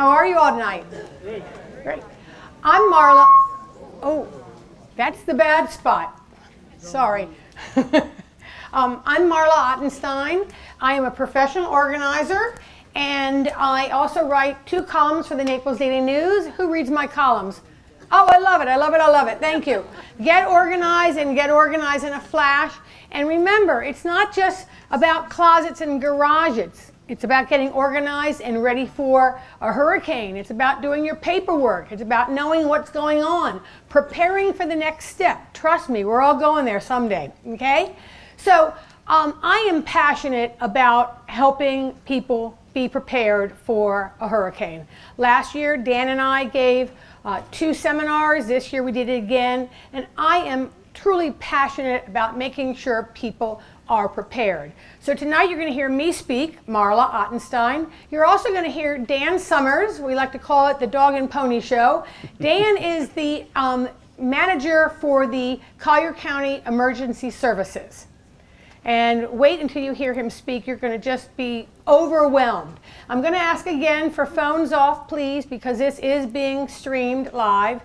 How are you all tonight? Great. I'm Marla. Oh, that's the bad spot. Sorry. um, I'm Marla Ottenstein. I am a professional organizer and I also write two columns for the Naples Daily News. Who reads my columns? Oh, I love it. I love it. I love it. Thank you. Get organized and get organized in a flash. And remember, it's not just about closets and garages. It's about getting organized and ready for a hurricane. It's about doing your paperwork. It's about knowing what's going on, preparing for the next step. Trust me, we're all going there someday. Okay? So, um, I am passionate about helping people be prepared for a hurricane. Last year, Dan and I gave uh, two seminars. This year we did it again. And I am truly passionate about making sure people are prepared. So tonight you're going to hear me speak, Marla Ottenstein. You're also going to hear Dan Summers. We like to call it the dog and pony show. Dan is the um, manager for the Collier County Emergency Services. And wait until you hear him speak. You're going to just be overwhelmed. I'm going to ask again for phones off, please, because this is being streamed live.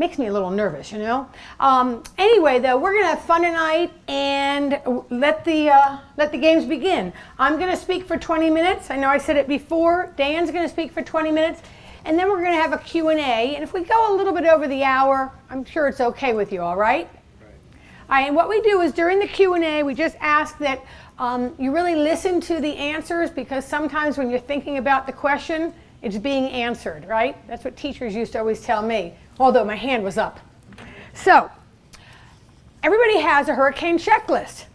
Makes me a little nervous, you know. Um, anyway, though, we're to have fun tonight and let the uh, let the games begin. I'm to speak for 20 minutes. I know I said it before. Dan's to speak for 20 minutes, and then we're to have a Q&A. And if we go a little bit over the hour, I'm sure it's okay with you, all right? right. and what we do is during the Q&A, we just ask that um, you really listen to the answers because sometimes when you're thinking about the question, it's being answered, right? That's what teachers used to always tell me, although my hand was up. So, everybody has a hurricane checklist.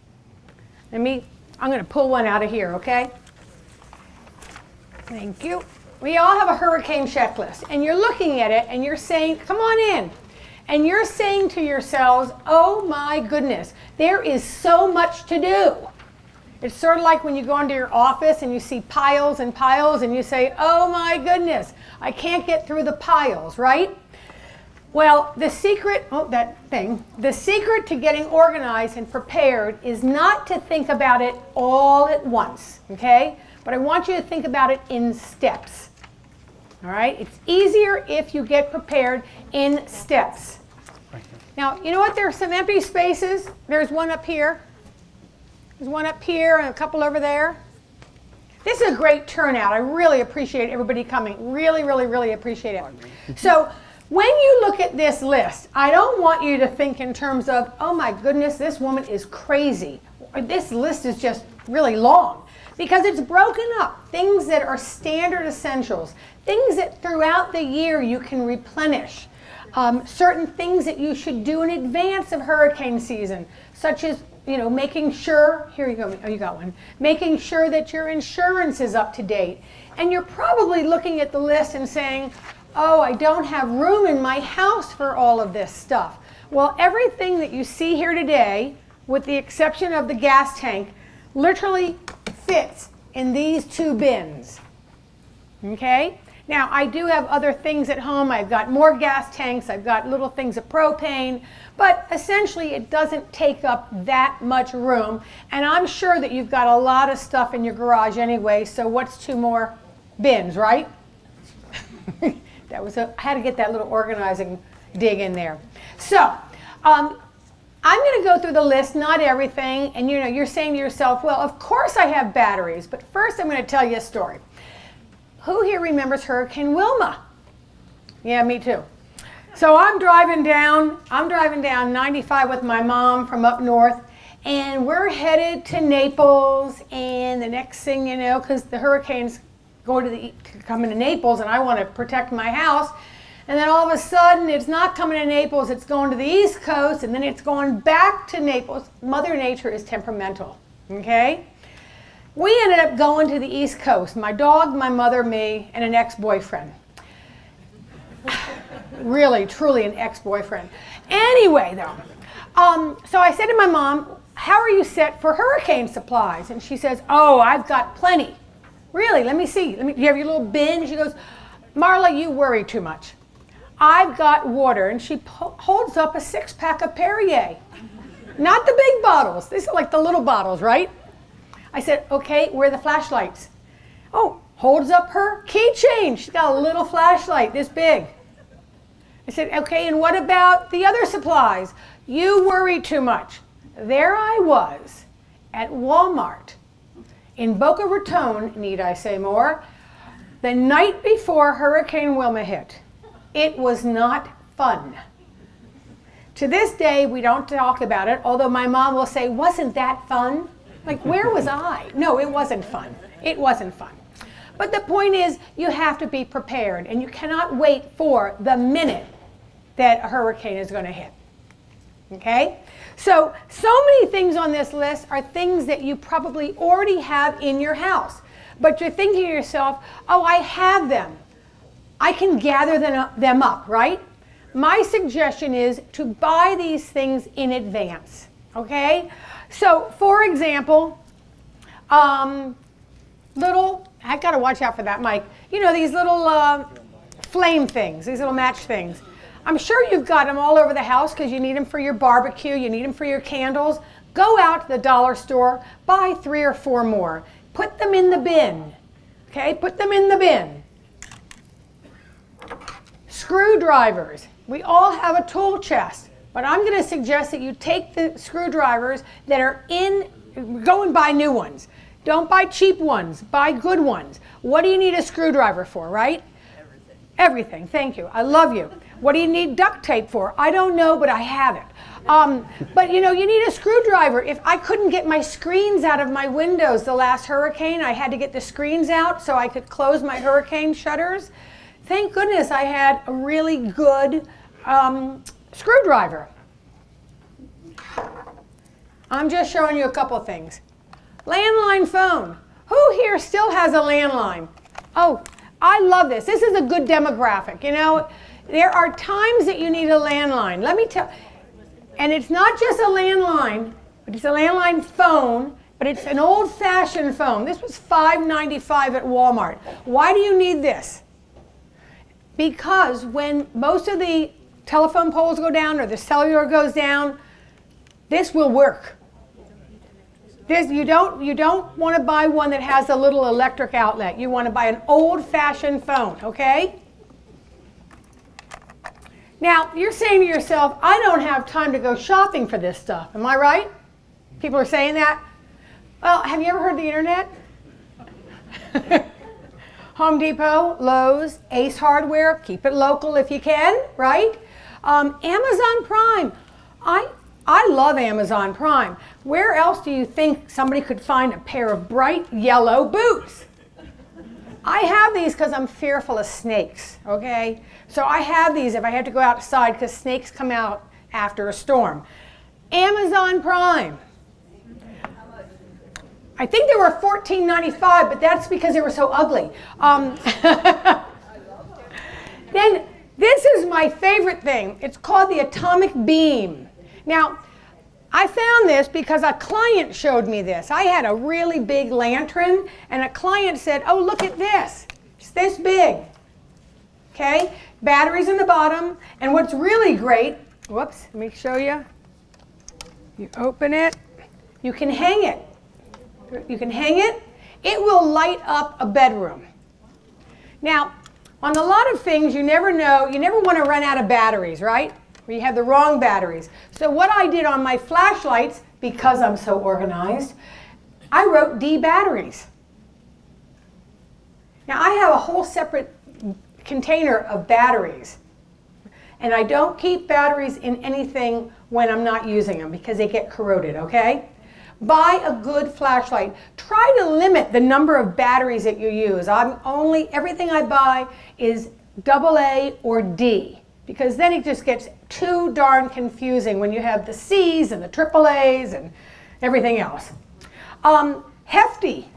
Let me, I'm going to pull one out of here, okay? Thank you. We all have a hurricane checklist, and you're looking at it and you're saying, come on in. And you're saying to yourselves, oh my goodness, there is so much to do. It's sort of like when you go into your office and you see piles and piles and you say, oh my goodness, I can't get through the piles, right? Well, the secret, oh, that thing, the secret to getting organized and prepared is not to think about it all at once, okay? But I want you to think about it in steps, all right? It's easier if you get prepared in steps. Now, you know what? There are some empty spaces. There's one up here. There's one up here and a couple over there. This is a great turnout. I really appreciate everybody coming. Really, really, really appreciate it. So when you look at this list, I don't want you to think in terms of, oh my goodness, this woman is crazy. This list is just really long because it's broken up. Things that are standard essentials, things that throughout the year you can replenish, um, certain things that you should do in advance of hurricane season, such as you know, making sure, here you go, oh, you got one, making sure that your insurance is up to date. And you're probably looking at the list and saying, oh, I don't have room in my house for all of this stuff. Well, everything that you see here today, with the exception of the gas tank, literally fits in these two bins. Okay? Now, I do have other things at home. I've got more gas tanks. I've got little things of propane. But essentially, it doesn't take up that much room. And I'm sure that you've got a lot of stuff in your garage anyway. So what's two more bins, right? that was a, I had to get that little organizing dig in there. So, um, I'm going to go through the list, not everything, and you know, you're saying to yourself, well, of course I have batteries, but first I'm going to tell you a story. Who here remembers Hurricane Wilma? Yeah, me too. So I'm driving down, I'm driving down 95 with my mom from up north, and we're headed to Naples, and the next thing you know, because the hurricane's going to the, coming to Naples, and I want to protect my house, and then all of a sudden, it's not coming to Naples, it's going to the East Coast, and then it's going back to Naples. Mother Nature is temperamental, okay? We ended up going to the East Coast, my dog, my mother, me, and an ex-boyfriend. really, truly an ex-boyfriend. Anyway, though, um, so I said to my mom, how are you set for hurricane supplies? And she says, oh, I've got plenty. Really, let me see. Let me, you have your little bin? She goes, Marla, you worry too much. I've got water. And she holds up a six pack of Perrier. Not the big bottles. These are like the little bottles, right? I said, okay, where are the flashlights? Oh, holds up her keychain. She's got a little flashlight this big. I said, okay, and what about the other supplies? You worry too much. There I was at Walmart in Boca Raton, need I say more, the night before Hurricane Wilma hit. It was not fun. To this day, we don't talk about it, although my mom will say, wasn't that fun? Like, where was I? No, it wasn't fun. It wasn't fun. But the point is, you have to be prepared, and you cannot wait for the minute that a hurricane is going to hit. Okay? So, so many things on this list are things that you probably already have in your house. But you're thinking to yourself, oh, I have them. I can gather them up, right? My suggestion is to buy these things in advance. Okay? So, for example, um, little, I gotta watch out for that mic. You know, these little uh, flame things, these little match things. I'm sure you've got them all over the house because you need them for your barbecue, you need them for your candles. Go out to the dollar store, buy three or four more. Put them in the bin. Okay, put them in the bin. Screwdrivers. We all have a tool chest, but I'm going to suggest that you take the screwdrivers that are in, go and buy new ones. Don't buy cheap ones, buy good ones. What do you need a screwdriver for, right? Everything. Everything, thank you. I love you. What do you need duct tape for? I don't know, but I have it. Um, but you know, you need a screwdriver. If I couldn't get my screens out of my windows the last hurricane, I had to get the screens out so I could close my hurricane shutters. Thank goodness I had a really good um, screwdriver. I'm just showing you a couple things. Landline phone. Who here still has a landline? Oh, I love this. This is a good demographic. You know, there are times that you need a landline. Let me tell, and it's not just a landline, but it's a landline phone, but it's an old-fashioned phone. This was $5.95 at Walmart. Why do you need this? Because when most of the telephone poles go down or the cellular goes down, this will work. This, you don't, you don't want to buy one that has a little electric outlet. You want to buy an old-fashioned phone, okay? Now, you're saying to yourself, I don't have time to go shopping for this stuff. Am I right? People are saying that. Well, have you ever heard the internet? Home Depot, Lowe's, Ace Hardware, keep it local if you can, right? Um, Amazon Prime. I, I love Amazon Prime. Where else do you think somebody could find a pair of bright yellow boots? I have these because I'm fearful of snakes, okay? So I have these if I have to go outside because snakes come out after a storm. Amazon Prime. I think they were $14.95, but that's because they were so ugly. Um, then this is my favorite thing. It's called the atomic beam. Now, I found this because a client showed me this. I had a really big lantern, and a client said, oh, look at this. It's this big. Okay? Batteries in the bottom. And what's really great, whoops, let me show you. You open it. You can hang it. You can hang it. It will light up a bedroom. Now, on a lot of things, you never know, you never want to run out of batteries, right? Or you have the wrong batteries. So what I did on my flashlights, because I'm so organized, I wrote D batteries. Now I have a whole separate container of batteries. And I don't keep batteries in anything when I'm not using them because they get corroded, okay? Buy a good flashlight. Try to limit the number of batteries that you use. I'm only, everything I buy is AA or D because then it just gets too darn confusing when you have the C's and the AAA's and everything else. Um, hefty.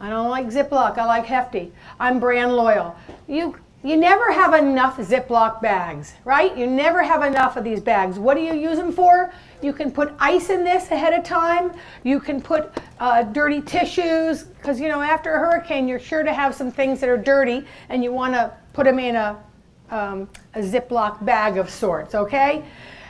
I don't like Ziploc, I like Hefty. I'm brand loyal. You, you never have enough Ziploc bags, right? You never have enough of these bags. What do you use them for? You can put ice in this ahead of time. You can put uh, dirty tissues, because you know after a hurricane you're sure to have some things that are dirty and you want to put them in a, um, a Ziploc bag of sorts, okay?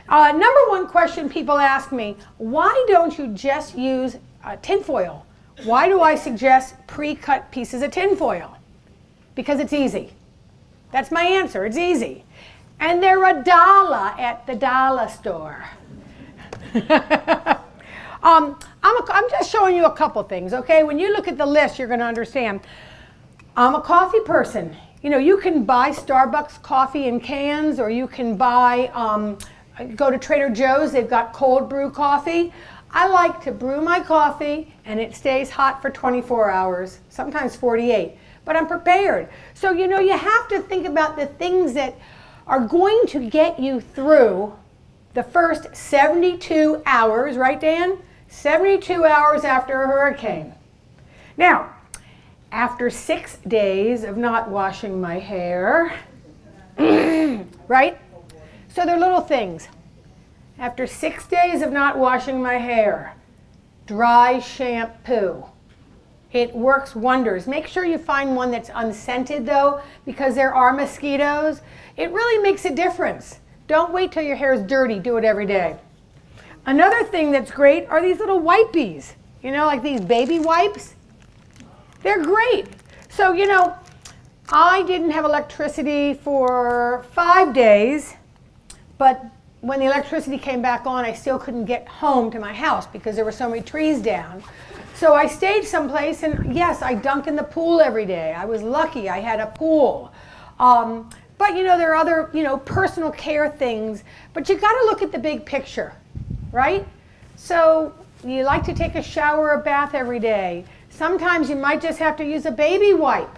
Uh, number one question people ask me, why don't you just use uh, tinfoil? Why do I suggest pre-cut pieces of tinfoil? Because it's easy. That's my answer. It's easy. And they're a dollar at the dollar store. um, I'm, a, I'm just showing you a couple things, okay? When you look at the list, you're going to understand. I'm a coffee person. You know, you can buy Starbucks coffee in cans, or you can buy, um, go to Trader Joe's, they've got cold brew coffee. I like to brew my coffee and it stays hot for 24 hours, sometimes 48, but I'm prepared. So, you know, you have to think about the things that are going to get you through the first 72 hours, right, Dan? 72 hours after a hurricane. Now, after six days of not washing my hair, right? So they're little things. After six days of not washing my hair, dry shampoo. It works wonders. Make sure you find one that's unscented though, because there are mosquitoes. It really makes a difference. Don't wait till your hair is dirty. Do it every day. Another thing that's great are these little wipies. You know, like these baby wipes. They're great. So, you know, I didn't have electricity for five days, but when the electricity came back on, I still couldn't get home to my house because there were so many trees down. So I stayed someplace, and yes, I dunk in the pool every day. I was lucky I had a pool. Um, but you know, there are other, you know, personal care things. But you got to look at the big picture, right? So you like to take a shower or bath every day. Sometimes you might just have to use a baby wipe.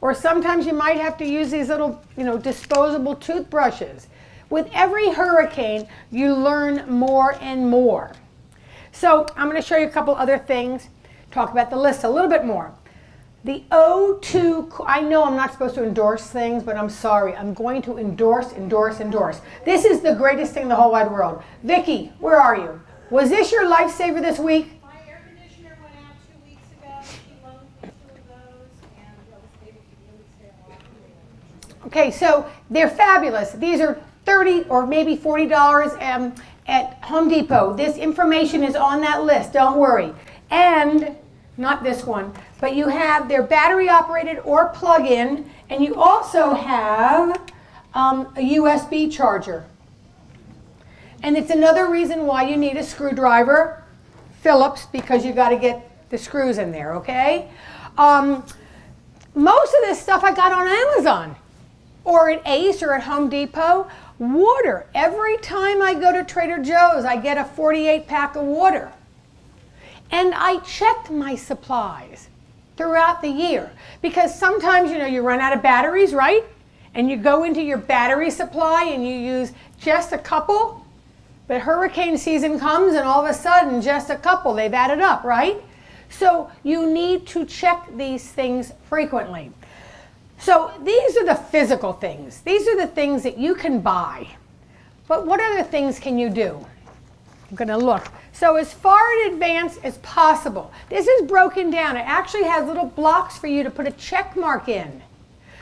Or sometimes you might have to use these little, you know, disposable toothbrushes. With every hurricane, you learn more and more. So I'm going to show you a couple other things, talk about the list a little bit more. The O2, I know I'm not supposed to endorse things, but I'm sorry. I'm going to endorse, endorse, endorse. This is the greatest thing in the whole wide world. Vicki, where are you? Was this your lifesaver this week? Okay, so they're fabulous. These are 30 or maybe $40 um, at Home Depot. This information is on that list, don't worry. And, not this one, but you have their battery operated or plug-in, and you also have um, a USB charger. And it's another reason why you need a screwdriver, Phillips, because you've got to get the screws in there, okay? Um, most of this stuff I got on Amazon or at Ace or at Home Depot. Water. Every time I go to Trader Joe's, I get a 48 pack of water. And I check my supplies throughout the year because sometimes, you know, you run out of batteries, right? And you go into your battery supply and you use just a couple. But hurricane season comes and all of a sudden, just a couple, they've added up, right? So you need to check these things frequently. So these are the physical things. These are the things that you can buy. But what other things can you do? I'm going to look. So as far in advance as possible. This is broken down. It actually has little blocks for you to put a check mark in.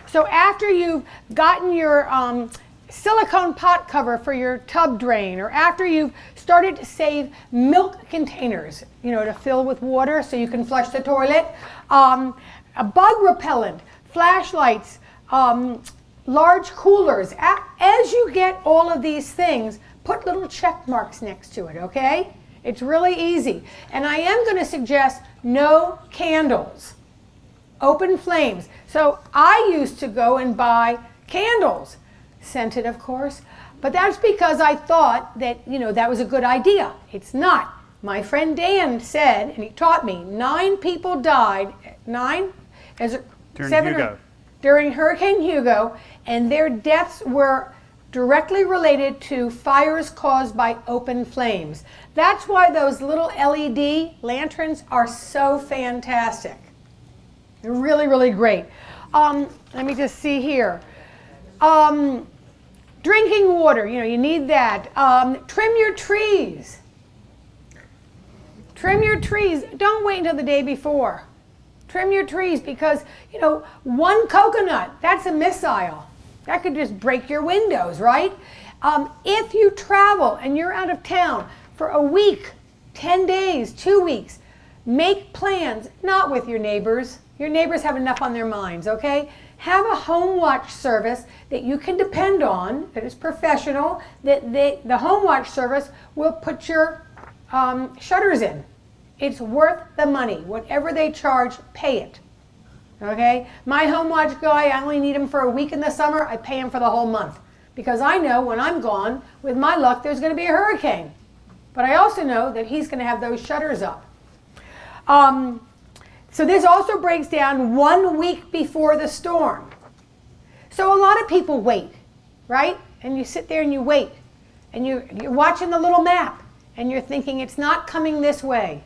So after you've gotten your um, silicone pot cover for your tub drain, or after you've started to save milk containers, you know, to fill with water so you can flush the toilet, um, a bug repellent flashlights, um, large coolers. As you get all of these things, put little check marks next to it, okay? It's really easy. And I am going to suggest no candles, open flames. So I used to go and buy candles, scented of course, but that's because I thought that, you know, that was a good idea. It's not. My friend Dan said, and he taught me, nine people died, nine, as a during Seven Hugo. during Hurricane Hugo, and their deaths were directly related to fires caused by open flames. That's why those little LED lanterns are so fantastic. They're really, really great. Um, let me just see here. Um, drinking water, you know, you need that. Um, trim your trees. Trim your trees. Don't wait until the day before. Trim your trees because, you know, one coconut, that's a missile. That could just break your windows, right? Um, if you travel and you're out of town for a week, 10 days, two weeks, Make plans, not with your neighbors. Your neighbors have enough on their minds, okay? Have a home watch service that you can depend on, that is professional, that they, the home watch service will put your um, shutters in. It's worth the money. Whatever they charge, pay it. Okay? My home watch guy, I only need him for a week in the summer. I pay him for the whole month. Because I know when I'm gone, with my luck, there's going to be a hurricane. But I also know that he's going to have those shutters up. Um, so this also breaks down one week before the storm. So a lot of people wait, right? And you sit there and you wait. And you, you're watching the little map. And you're thinking, it's not coming this way,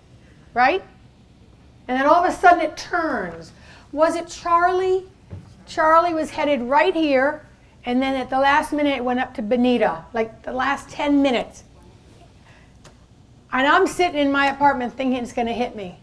right? And then all of a sudden it turns. Was it Charley? Charley was headed right here. And then at the last minute, it went up to Bonita, like the last 10 minutes. And I'm sitting in my apartment thinking it's going to hit me.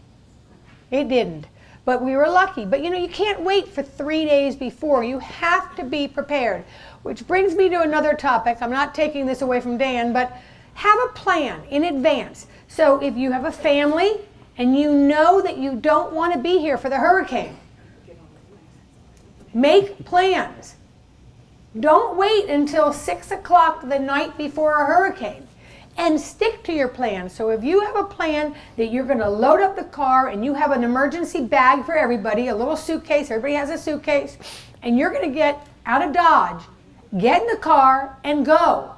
It didn't. But we were lucky. But you know, you can't wait for three days before. You have to be prepared. Which brings me to another topic. I'm not taking this away from Dan, but have a plan in advance. So if you have a family and you know that you don't want to be here for the hurricane, make plans. Don't wait until 6 o'clock the night before a hurricane and stick to your plan. So if you have a plan that you're going to load up the car and you have an emergency bag for everybody, a little suitcase, everybody has a suitcase, and you're going to get out of Dodge, get in the car and go.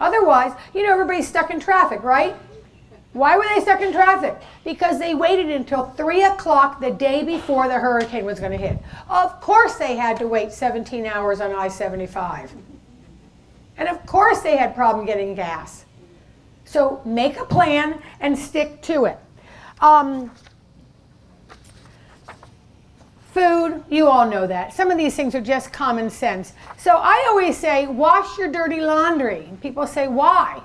Otherwise, you know, everybody's stuck in traffic, right? Why were they stuck in traffic? Because they waited until 3 o'clock the day before the hurricane was going to hit. Of course they had to wait 17 hours on I-75. And of course they had problem getting gas. So make a plan and stick to it. Um, food, you all know that. Some of these things are just common sense. So I always say, wash your dirty laundry. People say, why?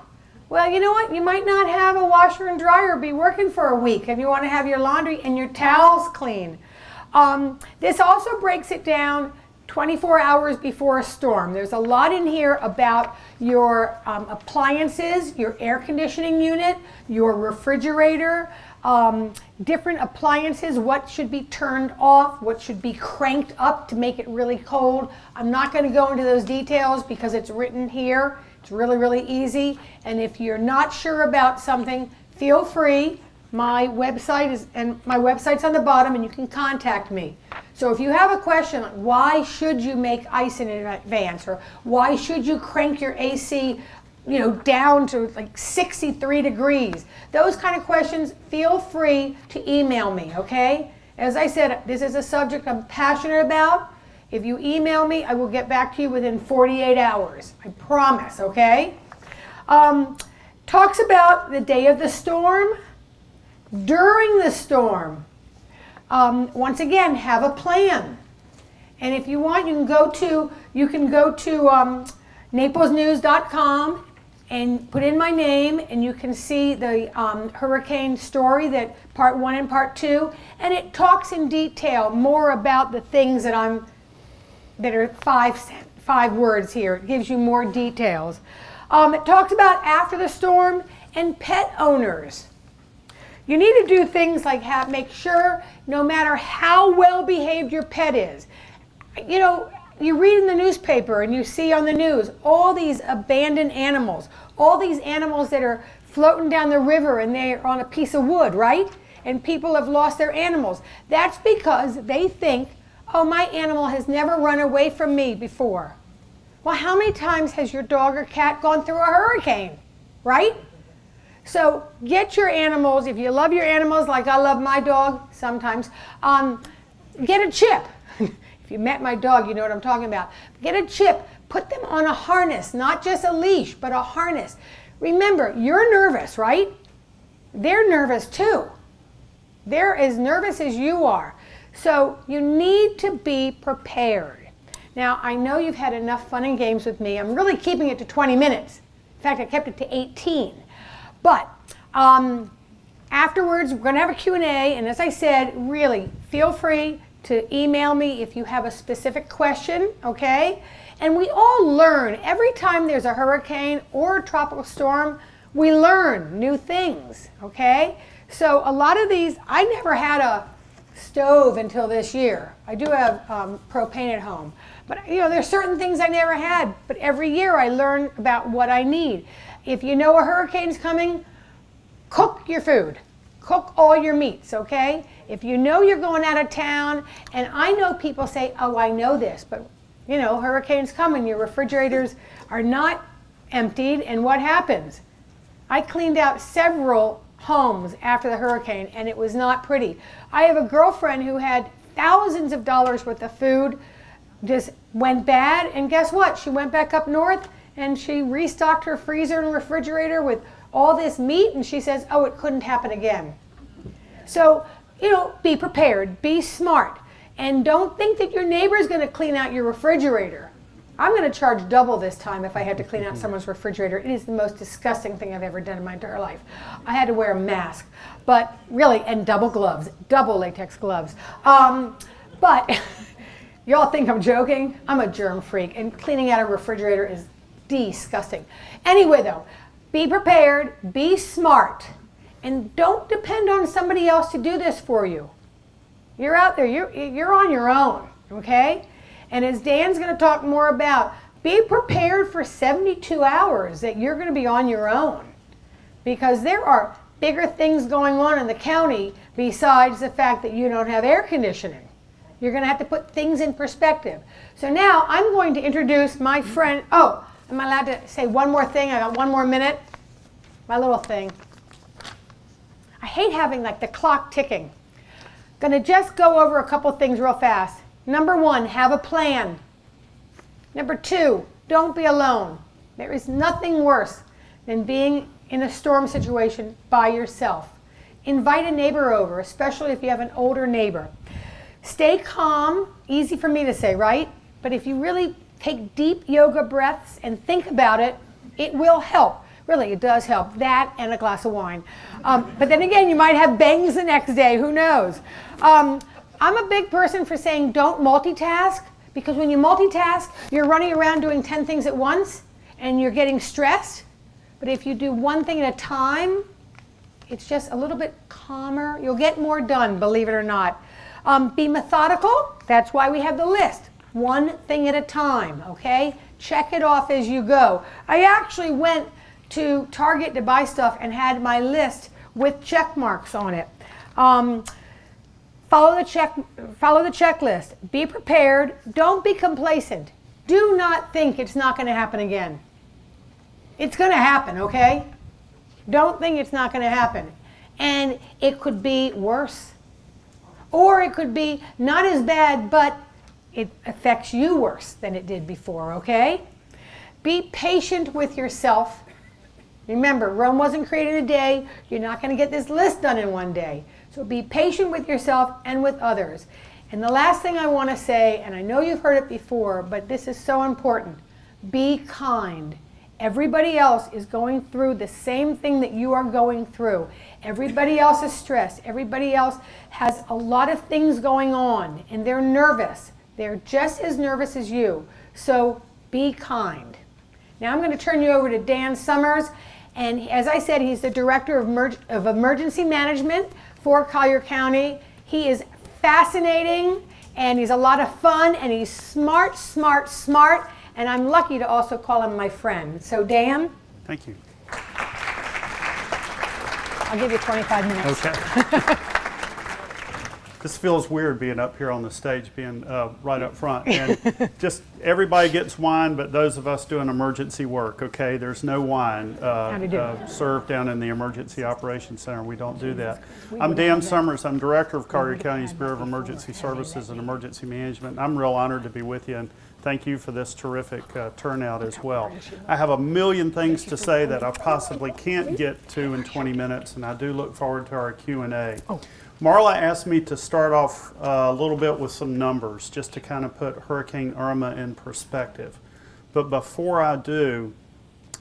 Well, you know what? You might not have a washer and dryer be working for a week and you want to have your laundry and your towels clean. Um, this also breaks it down 24 hours before a storm. There's a lot in here about your um, appliances, your air conditioning unit, your refrigerator, um, different appliances, what should be turned off, what should be cranked up to make it really cold. I'm not going to go into those details because it's written here. It's really, really easy. And if you're not sure about something, feel free my website is, and my website's on the bottom and you can contact me. So if you have a question, like why should you make ice in advance or why should you crank your AC you know, down to like 63 degrees. Those kind of questions, feel free to email me, okay? As I said, this is a subject I'm passionate about. If you email me, I will get back to you within 48 hours. I promise, okay? Um, talks about the day of the storm during the storm. Um, once again, have a plan. And if you want, you can go to you can go to um, naplesnews.com and put in my name, and you can see the um, hurricane story that part one and part two, and it talks in detail more about the things that I'm that are five five words here. It gives you more details. Um, it talks about after the storm and pet owners. You need to do things like have, make sure no matter how well behaved your pet is, you know, you read in the newspaper and you see on the news all these abandoned animals, all these animals that are floating down the river and they're on a piece of wood, right? And people have lost their animals. That's because they think, oh, my animal has never run away from me before. Well, how many times has your dog or cat gone through a hurricane, right? So get your animals, if you love your animals like I love my dog sometimes, um, get a chip. if you met my dog, you know what I'm talking about. Get a chip, put them on a harness, not just a leash, but a harness. Remember, you're nervous, right? They're nervous too. They're as nervous as you are. So you need to be prepared. Now, I know you've had enough fun and games with me. I'm really keeping it to 20 minutes. In fact, I kept it to 18. But um, afterwards, we're going to have a Q&A, and as I said, really, feel free to email me if you have a specific question, okay? And we all learn. Every time there's a hurricane or a tropical storm, we learn new things, okay? So a lot of these, I never had a stove until this year. I do have um, propane at home. But you know, there's certain things I never had, but every year I learn about what I need. If you know a hurricane's coming, cook your food. Cook all your meats, okay? If you know you're going out of town, and I know people say, oh, I know this, but you know, hurricanes coming, your refrigerators are not emptied, and what happens? I cleaned out several homes after the hurricane, and it was not pretty. I have a girlfriend who had thousands of dollars worth of food just went bad, and guess what? She went back up north and she restocked her freezer and refrigerator with all this meat, and she says, oh, it couldn't happen again. So, you know, be prepared, be smart, and don't think that your neighbor is going to clean out your refrigerator. I'm going to charge double this time if I have to clean out someone's refrigerator. It is the most disgusting thing I've ever done in my entire life. I had to wear a mask, but really, and double gloves, double latex gloves. Um, but y'all think I'm joking? I'm a germ freak, and cleaning out a refrigerator is disgusting. Anyway, though, be prepared, be smart, and don't depend on somebody else to do this for you. You're out there, you're, you're on your own, okay? And as Dan's going to talk more about, be prepared for 72 hours that you're going to be on your own because there are bigger things going on in the county besides the fact that you don't have air conditioning. You're going to have to put things in perspective. So now I'm going to introduce my friend. Oh, am I allowed to say one more thing? I got one more minute. My little thing. I hate having like the clock ticking. Going to just go over a couple things real fast. Number one, have a plan. Number two, don't be alone. There is nothing worse than being in a storm situation by yourself. Invite a neighbor over, especially if you have an older neighbor. Stay calm, easy for me to say, right? But if you really take deep yoga breaths and think about it, it will help. Really, it does help. That and a glass of wine. Um, but then again, you might have bangs the next day. Who knows? Um, I'm a big person for saying don't multitask because when you multitask, you're running around doing 10 things at once and you're getting stressed. But if you do one thing at a time, it's just a little bit calmer. You'll get more done, believe it or not. Um, be methodical. That's why we have the list. One thing at a time, okay? Check it off as you go. I actually went to Target to buy stuff and had my list with check marks on it. Um, Follow the check follow the checklist. Be prepared. Don't be complacent. Do not think it's not going to happen again. It's going to happen, okay? Don't think it's not going to happen. And it could be worse. Or it could be not as bad, but it affects you worse than it did before, okay? Be patient with yourself. Remember, Rome wasn't created in a day. You're not going to get this list done in one day. So be patient with yourself and with others. And the last thing I want to say, and I know you've heard it before, but this is so important be kind. Everybody else is going through the same thing that you are going through. Everybody else is stressed. Everybody else has a lot of things going on and they're nervous. They're just as nervous as you. So be kind. Now I'm going to turn you over to Dan Summers. And as I said, he's the Director of, Emer of Emergency Management for Collier County. He is fascinating and he's a lot of fun and he's smart, smart, smart. And I'm lucky to also call him my friend. So, Dan? Thank you. I'll give you 25 minutes. Okay. this feels weird being up here on the stage, being uh, right up front. And just everybody gets wine, but those of us doing emergency work, okay? There's no wine uh, uh, served down in the Emergency Operations Center. We don't do that. I'm Dan Summers. I'm Director of Collier County's Bureau of Emergency Services and Emergency Management. I'm real honored to be with you. And, thank you for this terrific uh, turnout as well. I have a million things to say that I possibly can't get to in 20 minutes, and I do look forward to our Q&A. Marla asked me to start off uh, a little bit with some numbers just to kind of put Hurricane Irma in perspective. But before I do,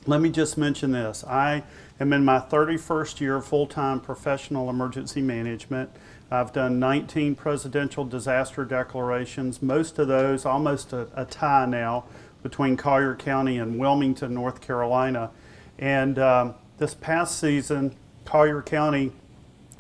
let me just mention this. I am in my 31st year full-time professional emergency management. I've done 19 presidential disaster declarations, most of those almost a, a tie now between Collier County and Wilmington, North Carolina. And um, this past season, Collier County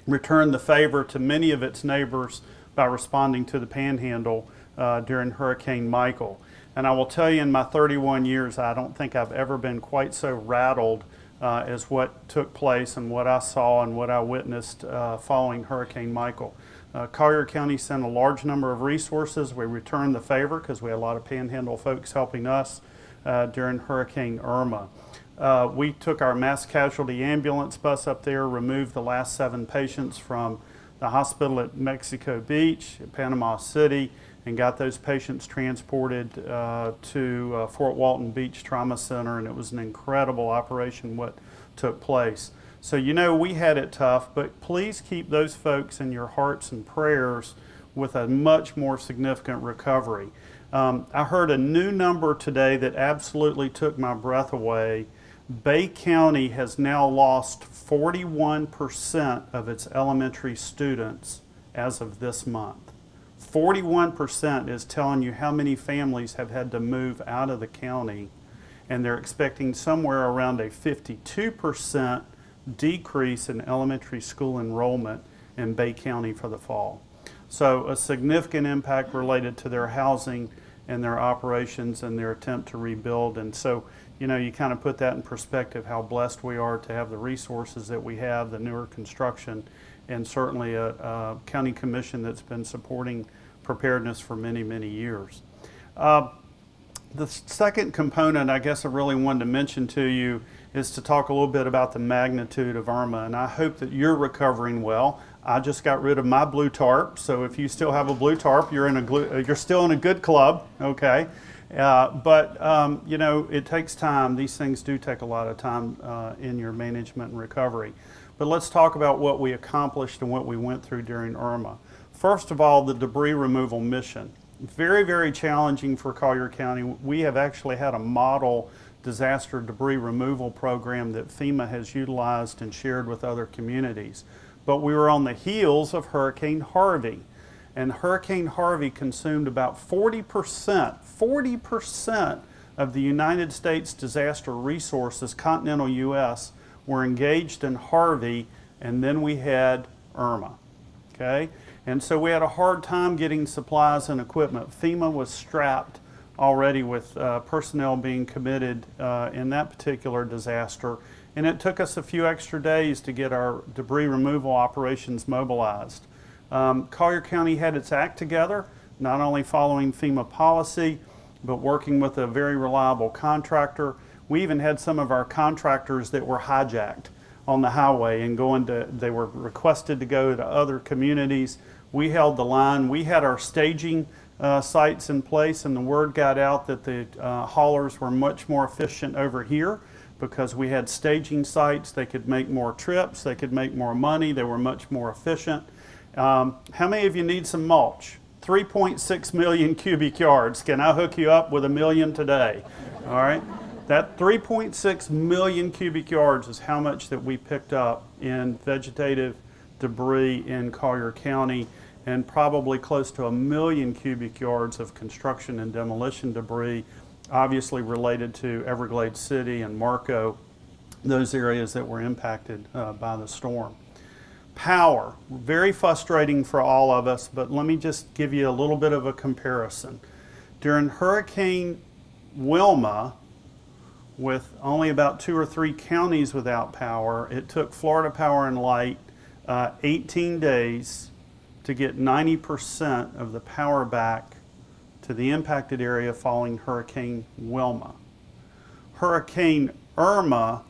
returned the favor to many of its neighbors by responding to the panhandle uh, during Hurricane Michael. And I will tell you, in my 31 years, I don't think I've ever been quite so rattled uh, as what took place and what I saw and what I witnessed uh, following Hurricane Michael. Uh, Collier County sent a large number of resources. We returned the favor because we had a lot of panhandle folks helping us uh, during Hurricane Irma. Uh, we took our mass casualty ambulance bus up there, removed the last seven patients from the hospital at Mexico Beach, at Panama City, and got those patients transported uh, to uh, Fort Walton Beach Trauma Center, and it was an incredible operation what took place. So, you know, we had it tough, but please keep those folks in your hearts and prayers with a much more significant recovery. Um, I heard a new number today that absolutely took my breath away. Bay County has now lost 41% of its elementary students as of this month. 41% is telling you how many families have had to move out of the county, and they're expecting somewhere around a 52% decrease in elementary school enrollment in Bay County for the fall. So, a significant impact related to their housing and their operations and their attempt to rebuild. And so, you know, you kind of put that in perspective how blessed we are to have the resources that we have, the newer construction, and certainly a, a county commission that's been supporting preparedness for many, many years. Uh, the second component I guess I really wanted to mention to you is to talk a little bit about the magnitude of Irma, and I hope that you're recovering well. I just got rid of my blue tarp, so if you still have a blue tarp, you're in a uh, you're still in a good club, okay? Uh, but um, you know, it takes time. These things do take a lot of time uh, in your management and recovery. But let's talk about what we accomplished and what we went through during Irma. First of all, the debris removal mission. Very, very challenging for Collier County. We have actually had a model disaster debris removal program that FEMA has utilized and shared with other communities. But we were on the heels of Hurricane Harvey. And Hurricane Harvey consumed about 40%, 40% of the United States disaster resources, continental U.S., were engaged in Harvey, and then we had Irma. Okay? And so we had a hard time getting supplies and equipment. FEMA was strapped already with uh, personnel being committed uh, in that particular disaster. And it took us a few extra days to get our debris removal operations mobilized. Um, Collier County had its act together, not only following FEMA policy, but working with a very reliable contractor. We even had some of our contractors that were hijacked on the highway and going to, they were requested to go to other communities. We held the line. We had our staging uh, sites in place, and the word got out that the uh, haulers were much more efficient over here because we had staging sites. They could make more trips, they could make more money, they were much more efficient. Um, how many of you need some mulch? 3.6 million cubic yards. Can I hook you up with a million today? All right. That 3.6 million cubic yards is how much that we picked up in vegetative debris in Collier County and probably close to a million cubic yards of construction and demolition debris, obviously related to Everglades City and Marco, those areas that were impacted uh, by the storm. Power, very frustrating for all of us, but let me just give you a little bit of a comparison. During Hurricane Wilma, with only about two or three counties without power, it took Florida Power and Light uh, 18 days to get 90% of the power back to the impacted area following Hurricane Wilma. Hurricane Irma,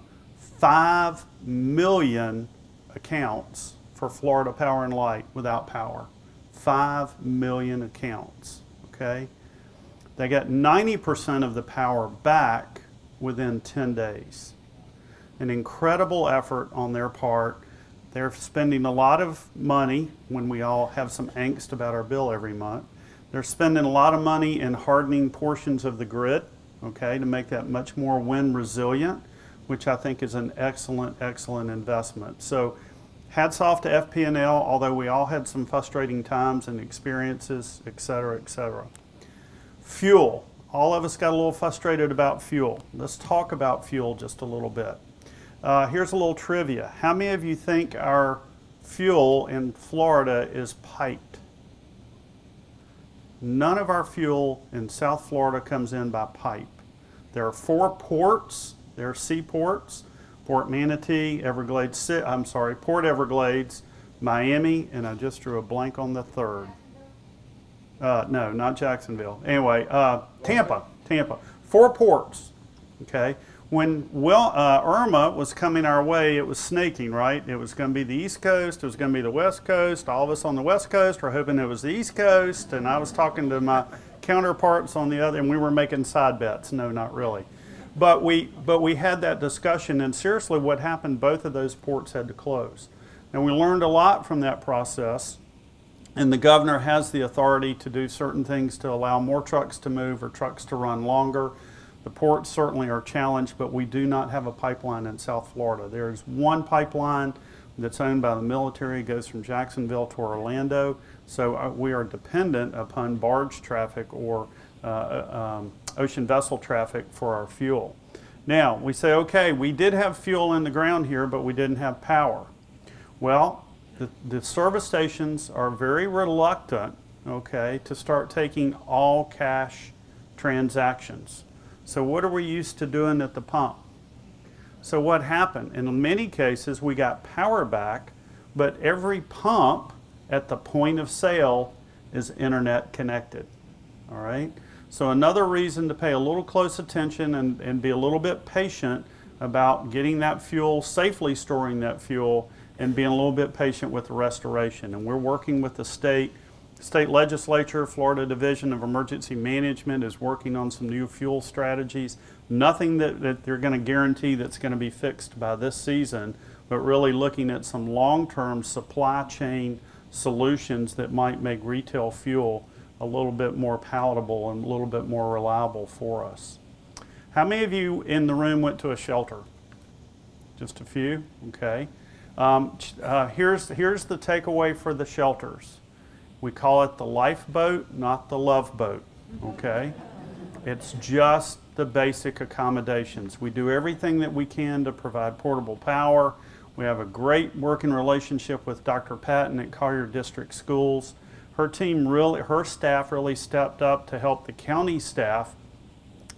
5 million accounts for Florida Power and Light without power. 5 million accounts, okay? They got 90% of the power back within 10 days. An incredible effort on their part they're spending a lot of money when we all have some angst about our bill every month. They're spending a lot of money in hardening portions of the grid, okay, to make that much more wind resilient, which I think is an excellent, excellent investment. So hats off to FP&L, although we all had some frustrating times and experiences, et cetera, et cetera. Fuel. All of us got a little frustrated about fuel. Let's talk about fuel just a little bit. Uh, here's a little trivia. How many of you think our fuel in Florida is piped. None of our fuel in South Florida comes in by pipe. There are four ports, there are seaports, Port Manatee, Everglades, I'm sorry, Port Everglades, Miami, and I just drew a blank on the third. Uh, no, not Jacksonville. Anyway, uh, Tampa, Tampa. Four ports, okay? When well, uh, Irma was coming our way, it was snaking, right? It was going to be the East Coast, it was going to be the West Coast. All of us on the West Coast were hoping it was the East Coast, and I was talking to my counterparts on the other, and we were making side bets. No, not really. But we, but we had that discussion, and seriously, what happened, both of those ports had to close. And we learned a lot from that process. And the governor has the authority to do certain things to allow more trucks to move or trucks to run longer. The ports certainly are challenged, but we do not have a pipeline in South Florida. There is one pipeline that's owned by the military, it goes from Jacksonville to Orlando. So uh, we are dependent upon barge traffic or uh, uh, um, ocean vessel traffic for our fuel. Now, we say, okay, we did have fuel in the ground here, but we didn't have power. Well, the, the service stations are very reluctant, okay, to start taking all cash transactions. So what are we used to doing at the pump? So what happened? In many cases, we got power back, but every pump at the point of sale is internet connected. All right? So another reason to pay a little close attention and, and be a little bit patient about getting that fuel, safely storing that fuel, and being a little bit patient with the restoration. And we're working with the state State legislature, Florida Division of Emergency Management is working on some new fuel strategies. Nothing that, that they're going to guarantee that's going to be fixed by this season, but really looking at some long-term supply chain solutions that might make retail fuel a little bit more palatable and a little bit more reliable for us. How many of you in the room went to a shelter? Just a few? Okay. Um, uh, here's, here's the takeaway for the shelters. We call it the lifeboat, not the love boat, okay? It's just the basic accommodations. We do everything that we can to provide portable power. We have a great working relationship with Dr. Patton at Collier District Schools. Her team really, her staff really stepped up to help the county staff,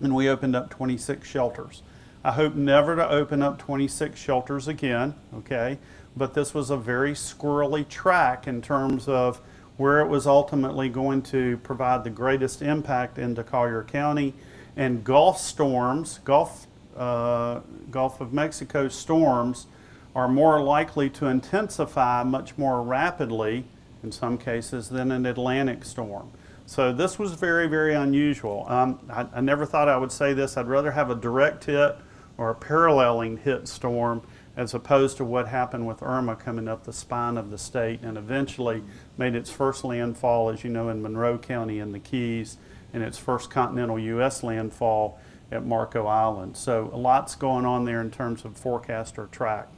and we opened up 26 shelters. I hope never to open up 26 shelters again, okay? But this was a very squirrely track in terms of where it was ultimately going to provide the greatest impact into Collier County. And Gulf storms, Gulf, uh, Gulf of Mexico storms, are more likely to intensify much more rapidly, in some cases, than an Atlantic storm. So this was very, very unusual. Um, I, I never thought I would say this. I'd rather have a direct hit or a paralleling hit storm as opposed to what happened with Irma coming up the spine of the state and eventually made its first landfall, as you know, in Monroe County in the Keys and its first continental U.S. landfall at Marco Island. So a lot's going on there in terms of forecast or track.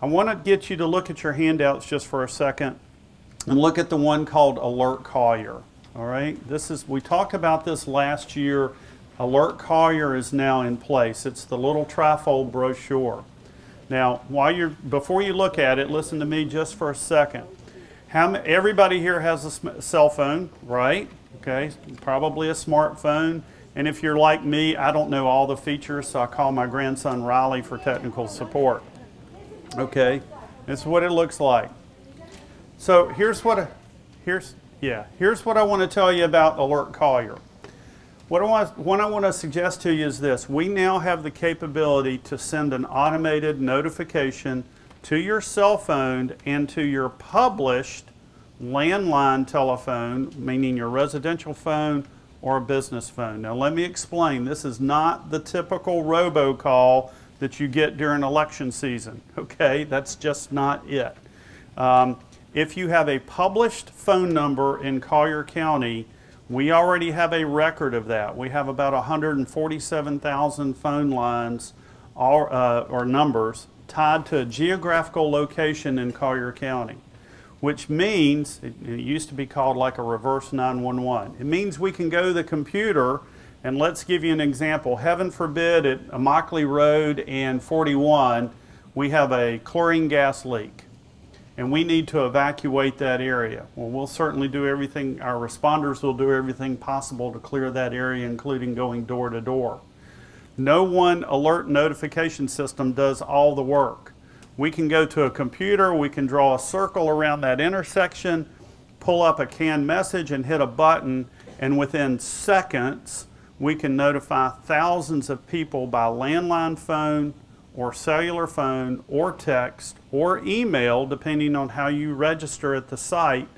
I want to get you to look at your handouts just for a second and look at the one called Alert Collier. All right, this is, we talked about this last year. Alert Collier is now in place. It's the little trifold brochure. Now, while you're, before you look at it, listen to me just for a second. How, everybody here has a cell phone, right? Okay, probably a smartphone. And if you're like me, I don't know all the features, so I call my grandson Riley for technical support. Okay, this is what it looks like. So here's what, here's, yeah, here's what I want to tell you about Alert Collier. What I, want, what I want to suggest to you is this. We now have the capability to send an automated notification to your cell phone and to your published landline telephone, meaning your residential phone or a business phone. Now let me explain. This is not the typical robocall that you get during election season, okay? That's just not it. Um, if you have a published phone number in Collier County, we already have a record of that. We have about 147,000 phone lines or, uh, or numbers tied to a geographical location in Collier County, which means, it, it used to be called like a reverse 911. It means we can go to the computer and let's give you an example. Heaven forbid at Immokalee Road and 41, we have a chlorine gas leak. And we need to evacuate that area. Well, we'll certainly do everything, our responders will do everything possible to clear that area, including going door to door. No one alert notification system does all the work. We can go to a computer, we can draw a circle around that intersection, pull up a canned message and hit a button, and within seconds, we can notify thousands of people by landline phone or cellular phone or text or email, depending on how you register at the site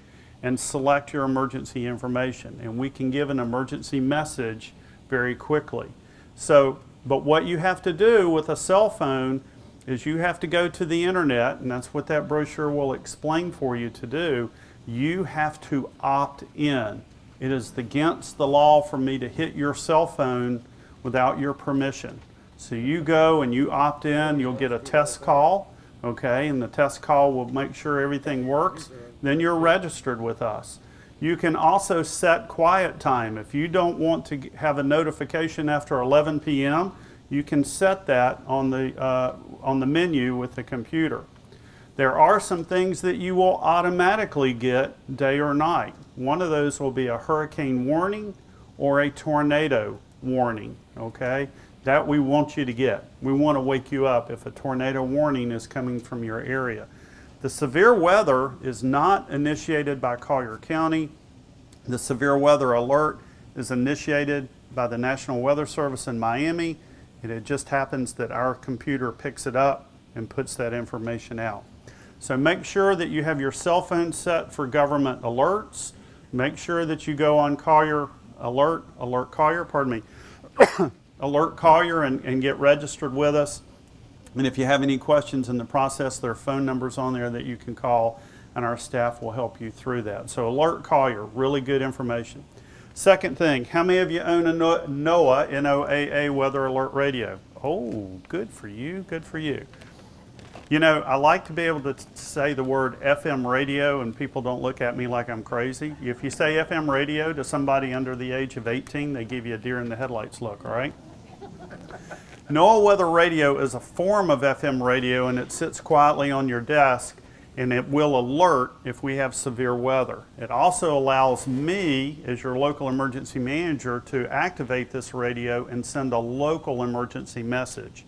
and select your emergency information. And we can give an emergency message very quickly. So, but what you have to do with a cell phone is you have to go to the internet, and that's what that brochure will explain for you to do. You have to opt in. It is against the law for me to hit your cell phone without your permission. So you go and you opt in, you'll get a test call, okay, and the test call will make sure everything works. Then you're registered with us. You can also set quiet time. If you don't want to have a notification after 11 p.m., you can set that on the, uh, on the menu with the computer. There are some things that you will automatically get day or night. One of those will be a hurricane warning or a tornado warning, okay? That we want you to get. We want to wake you up if a tornado warning is coming from your area. The severe weather is not initiated by Collier County. The severe weather alert is initiated by the National Weather Service in Miami and it just happens that our computer picks it up and puts that information out. So make sure that you have your cell phone set for government alerts. Make sure that you go on Collier Alert, Alert Collier, pardon me, Alert Collier and, and get registered with us. And if you have any questions in the process, there are phone numbers on there that you can call and our staff will help you through that. So Alert Collier, really good information. Second thing, how many of you own a NOAA, N-O-A-A Weather Alert Radio? Oh, good for you, good for you. You know, I like to be able to say the word FM radio and people don't look at me like I'm crazy. If you say FM radio to somebody under the age of 18, they give you a deer in the headlights look, all right? NOAA Weather Radio is a form of FM radio and it sits quietly on your desk and it will alert if we have severe weather. It also allows me, as your local emergency manager, to activate this radio and send a local emergency message.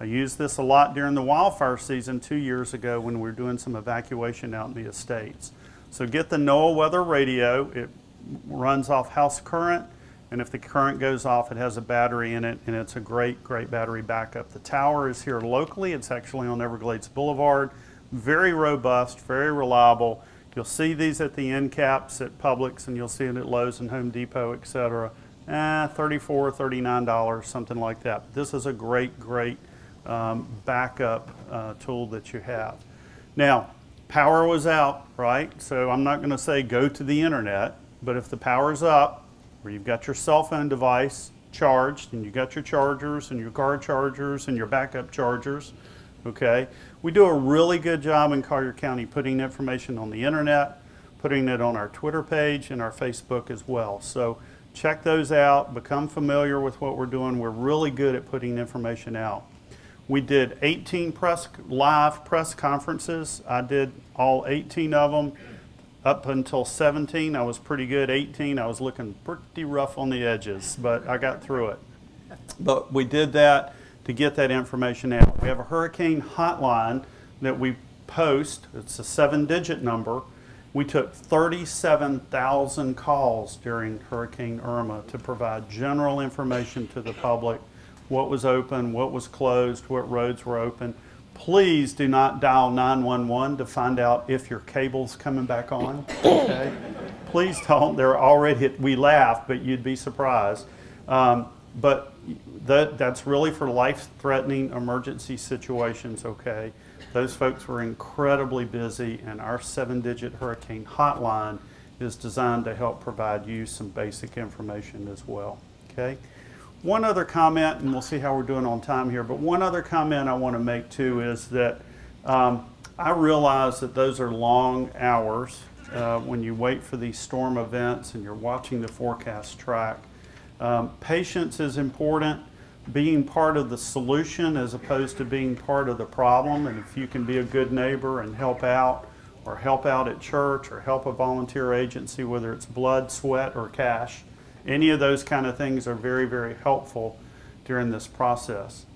I used this a lot during the wildfire season two years ago when we were doing some evacuation out in the estates. So get the NOAA weather radio. It runs off house current, and if the current goes off, it has a battery in it, and it's a great, great battery backup. The tower is here locally. It's actually on Everglades Boulevard very robust, very reliable. You'll see these at the end caps at Publix and you'll see it at Lowe's and Home Depot, etc. Eh, $34, $39, something like that. This is a great, great um, backup uh, tool that you have. Now, power was out, right? So I'm not going to say go to the internet, but if the power's up, where you've got your cell phone device charged and you've got your chargers and your car chargers and your backup chargers, okay? We do a really good job in Collier County putting information on the internet, putting it on our Twitter page and our Facebook as well. So check those out, become familiar with what we're doing. We're really good at putting information out. We did 18 press live press conferences. I did all 18 of them up until 17. I was pretty good. 18, I was looking pretty rough on the edges, but I got through it. But we did that to get that information out. We have a hurricane hotline that we post. It's a seven digit number. We took 37,000 calls during Hurricane Irma to provide general information to the public, what was open, what was closed, what roads were open. Please do not dial 911 to find out if your cable's coming back on. Okay? Please don't. They're already, we laugh, but you'd be surprised. Um, but that, that's really for life-threatening emergency situations, okay? Those folks were incredibly busy, and our seven-digit hurricane hotline is designed to help provide you some basic information as well, okay? One other comment, and we'll see how we're doing on time here, but one other comment I want to make too is that um, I realize that those are long hours uh, when you wait for these storm events and you're watching the forecast track. Um, patience is important, being part of the solution as opposed to being part of the problem. And if you can be a good neighbor and help out or help out at church or help a volunteer agency, whether it's blood, sweat, or cash. Any of those kind of things are very, very helpful during this process.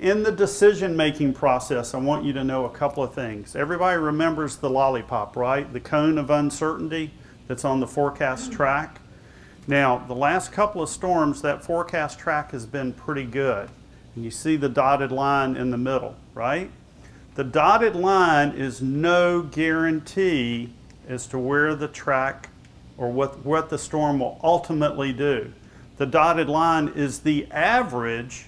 In the decision making process, I want you to know a couple of things. Everybody remembers the lollipop, right? The cone of uncertainty that's on the forecast track. Now, the last couple of storms, that forecast track has been pretty good. And you see the dotted line in the middle, right? The dotted line is no guarantee as to where the track or what, what the storm will ultimately do. The dotted line is the average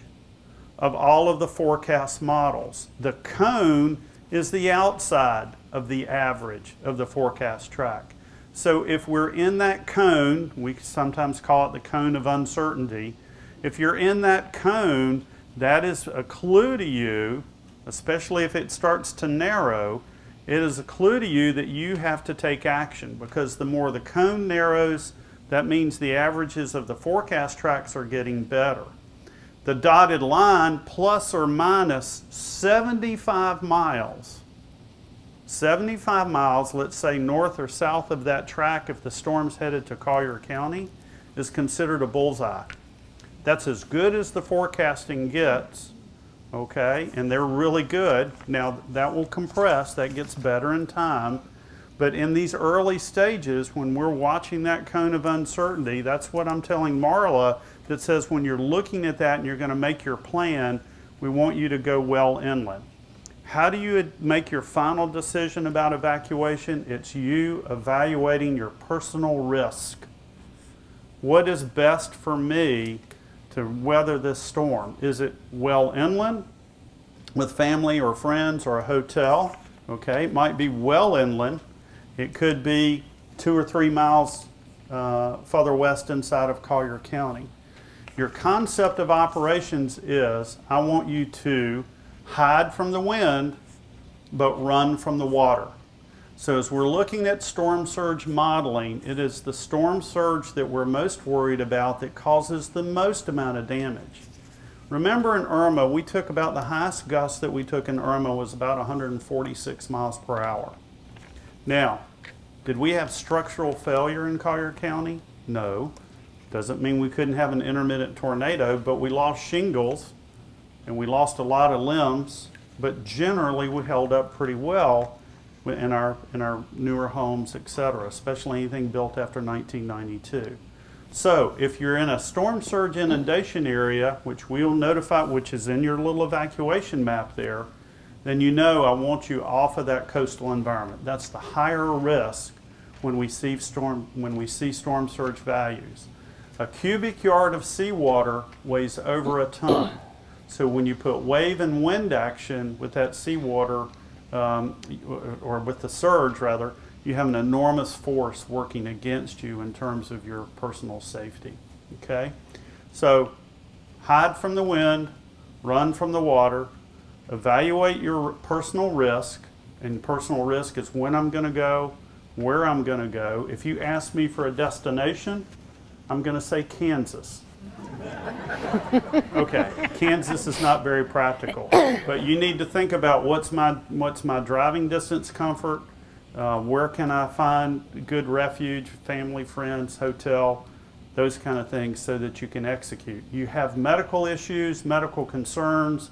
of all of the forecast models. The cone is the outside of the average of the forecast track. So if we're in that cone, we sometimes call it the cone of uncertainty. If you're in that cone, that is a clue to you, especially if it starts to narrow, it is a clue to you that you have to take action because the more the cone narrows, that means the averages of the forecast tracks are getting better the dotted line plus or minus 75 miles. 75 miles, let's say north or south of that track, if the storm's headed to Collier County, is considered a bullseye. That's as good as the forecasting gets, okay? And they're really good. Now, that will compress, that gets better in time. But in these early stages, when we're watching that cone of uncertainty, that's what I'm telling Marla that says when you're looking at that and you're going to make your plan, we want you to go well inland. How do you make your final decision about evacuation? It's you evaluating your personal risk. What is best for me to weather this storm? Is it well inland with family or friends or a hotel? Okay, it might be well inland. It could be two or three miles uh, further west inside of Collier County. Your concept of operations is I want you to hide from the wind but run from the water. So as we're looking at storm surge modeling, it is the storm surge that we're most worried about that causes the most amount of damage. Remember in Irma, we took about the highest gust that we took in Irma was about 146 miles per hour. Now, did we have structural failure in Collier County? No. Doesn't mean we couldn't have an intermittent tornado, but we lost shingles and we lost a lot of limbs, but generally we held up pretty well in our, in our newer homes, etc., especially anything built after 1992. So if you're in a storm surge inundation area, which we'll notify, which is in your little evacuation map there, then you know I want you off of that coastal environment. That's the higher risk when we see storm, when we see storm surge values. A cubic yard of seawater weighs over a ton. So when you put wave and wind action with that seawater, um, or with the surge rather, you have an enormous force working against you in terms of your personal safety. Okay? So hide from the wind, run from the water, evaluate your personal risk, and personal risk is when I'm going to go, where I'm going to go. If you ask me for a destination, I'm going to say Kansas. okay, Kansas is not very practical, but you need to think about what's my what's my driving distance comfort, uh, where can I find good refuge, family, friends, hotel, those kind of things, so that you can execute. You have medical issues, medical concerns,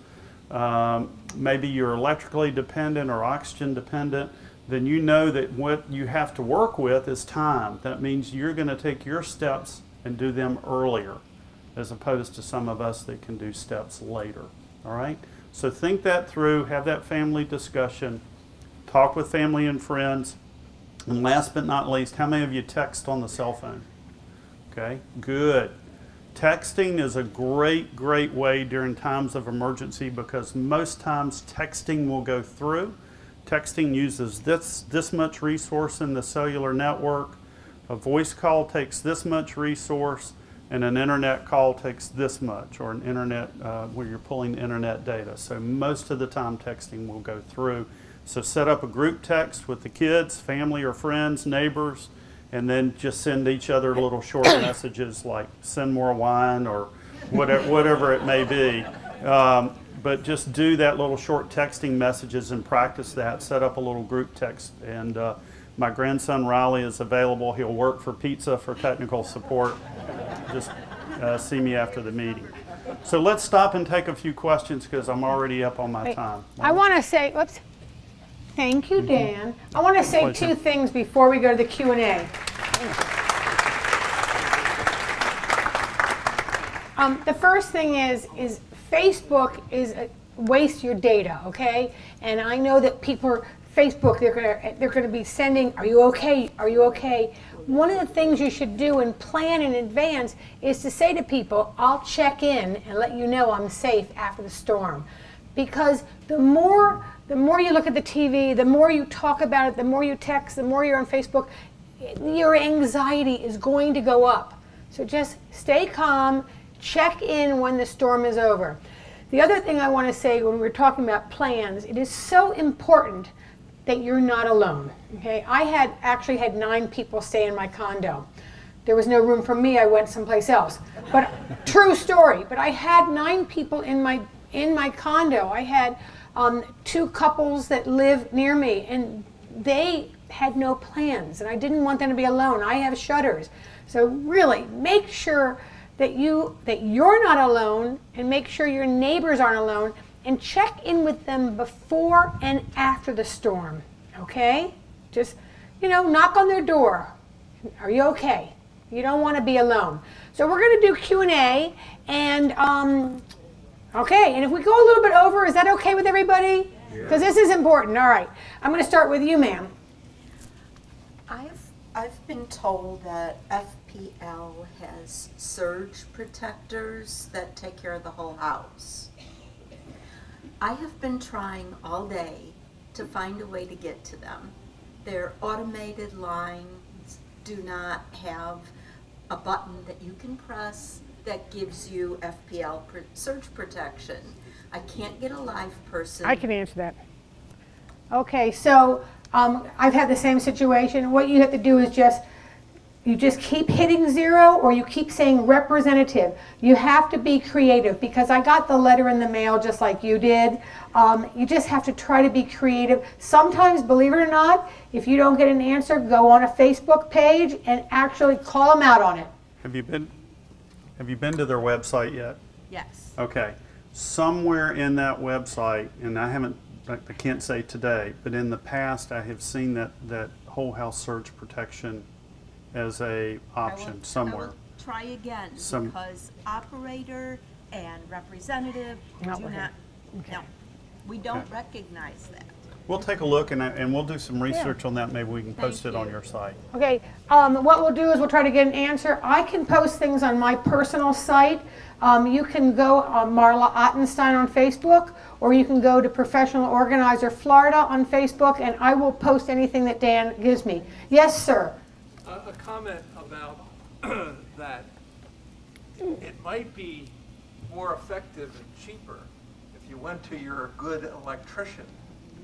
um, maybe you're electrically dependent or oxygen dependent then you know that what you have to work with is time. That means you're going to take your steps and do them earlier as opposed to some of us that can do steps later. All right? So think that through, have that family discussion, talk with family and friends. And last but not least, how many of you text on the cell phone? Okay, good. Texting is a great, great way during times of emergency because most times texting will go through Texting uses this, this much resource in the cellular network. A voice call takes this much resource and an internet call takes this much or an internet uh, where you're pulling internet data. So most of the time texting will go through. So set up a group text with the kids, family or friends, neighbors, and then just send each other little short messages like send more wine or whatever, whatever it may be. Um, but just do that little short texting messages and practice that. Set up a little group text. And uh, my grandson Riley is available. He'll work for pizza for technical support. Just uh, see me after the meeting. So let's stop and take a few questions because I'm already up on my Wait, time. I want to say, whoops. Thank you, Dan. I want to say Pleasure. two things before we go to the Q&A. Um, the first thing is, is Facebook is a, waste your data, okay? And I know that people are Facebook. They're gonna they're gonna be sending. Are you okay? Are you okay? One of the things you should do and plan in advance is to say to people, "I'll check in and let you know I'm safe after the storm," because the more the more you look at the TV, the more you talk about it, the more you text, the more you're on Facebook, your anxiety is going to go up. So just stay calm, check in when the storm is over. The other thing I want to say when we're talking about plans, it is so important that you're not alone. Okay? I had actually had nine people stay in my condo. There was no room for me, I went someplace else. But true story, but I had nine people in my in my condo. I had um, two couples that live near me and they had no plans and I didn't want them to be alone. I have shutters. So really make sure that you that you're not alone and make sure your neighbors aren't alone and check in with them before and after the storm. Okay? Just you know, knock on their door. Are you okay? You don't want to be alone. So we're going to do Q&A and um, okay, and if we go a little bit over, is that okay with everybody? Because this is important. All right. I'm going to start with you, ma'am. I've, I've been told that FPL has surge protectors that take care of the whole house. I have been trying all day to find a way to get to them. Their automated lines do not have a button that you can press that gives you FPL surge protection. I can't get a live person. I can answer that. Okay, so um, I've had the same situation. What you have to do is just you just keep hitting zero or you keep saying representative. You have to be creative because I got the letter in the mail just like you did. Um, you just have to try to be creative. Sometimes, believe it or not, if you don't get an answer, go on a Facebook page and actually call them out on it. Have you been have you been to their website yet? Yes. Okay. Somewhere in that website, and I haven't, I I can't say today, but in the past, I have seen that, that whole house surge protection as a I will- option somewhere. I will try again, Some- because operator and representative Not do working. not, no, we don't Okay. recognize that. We'll take a look and, I- and we'll do some research on that. Maybe we can post it Thank on you. your site. Okay, um, what we'll do is we'll try to get an answer. I can post things on my personal site. Um, you can go on Marla Ottenstein on Facebook, or you can go to Professional Organizer Florida on Facebook, and I will post anything that Dan gives me. Yes, sir. A a comment about that, it might be more effective and cheaper if you went to your good electrician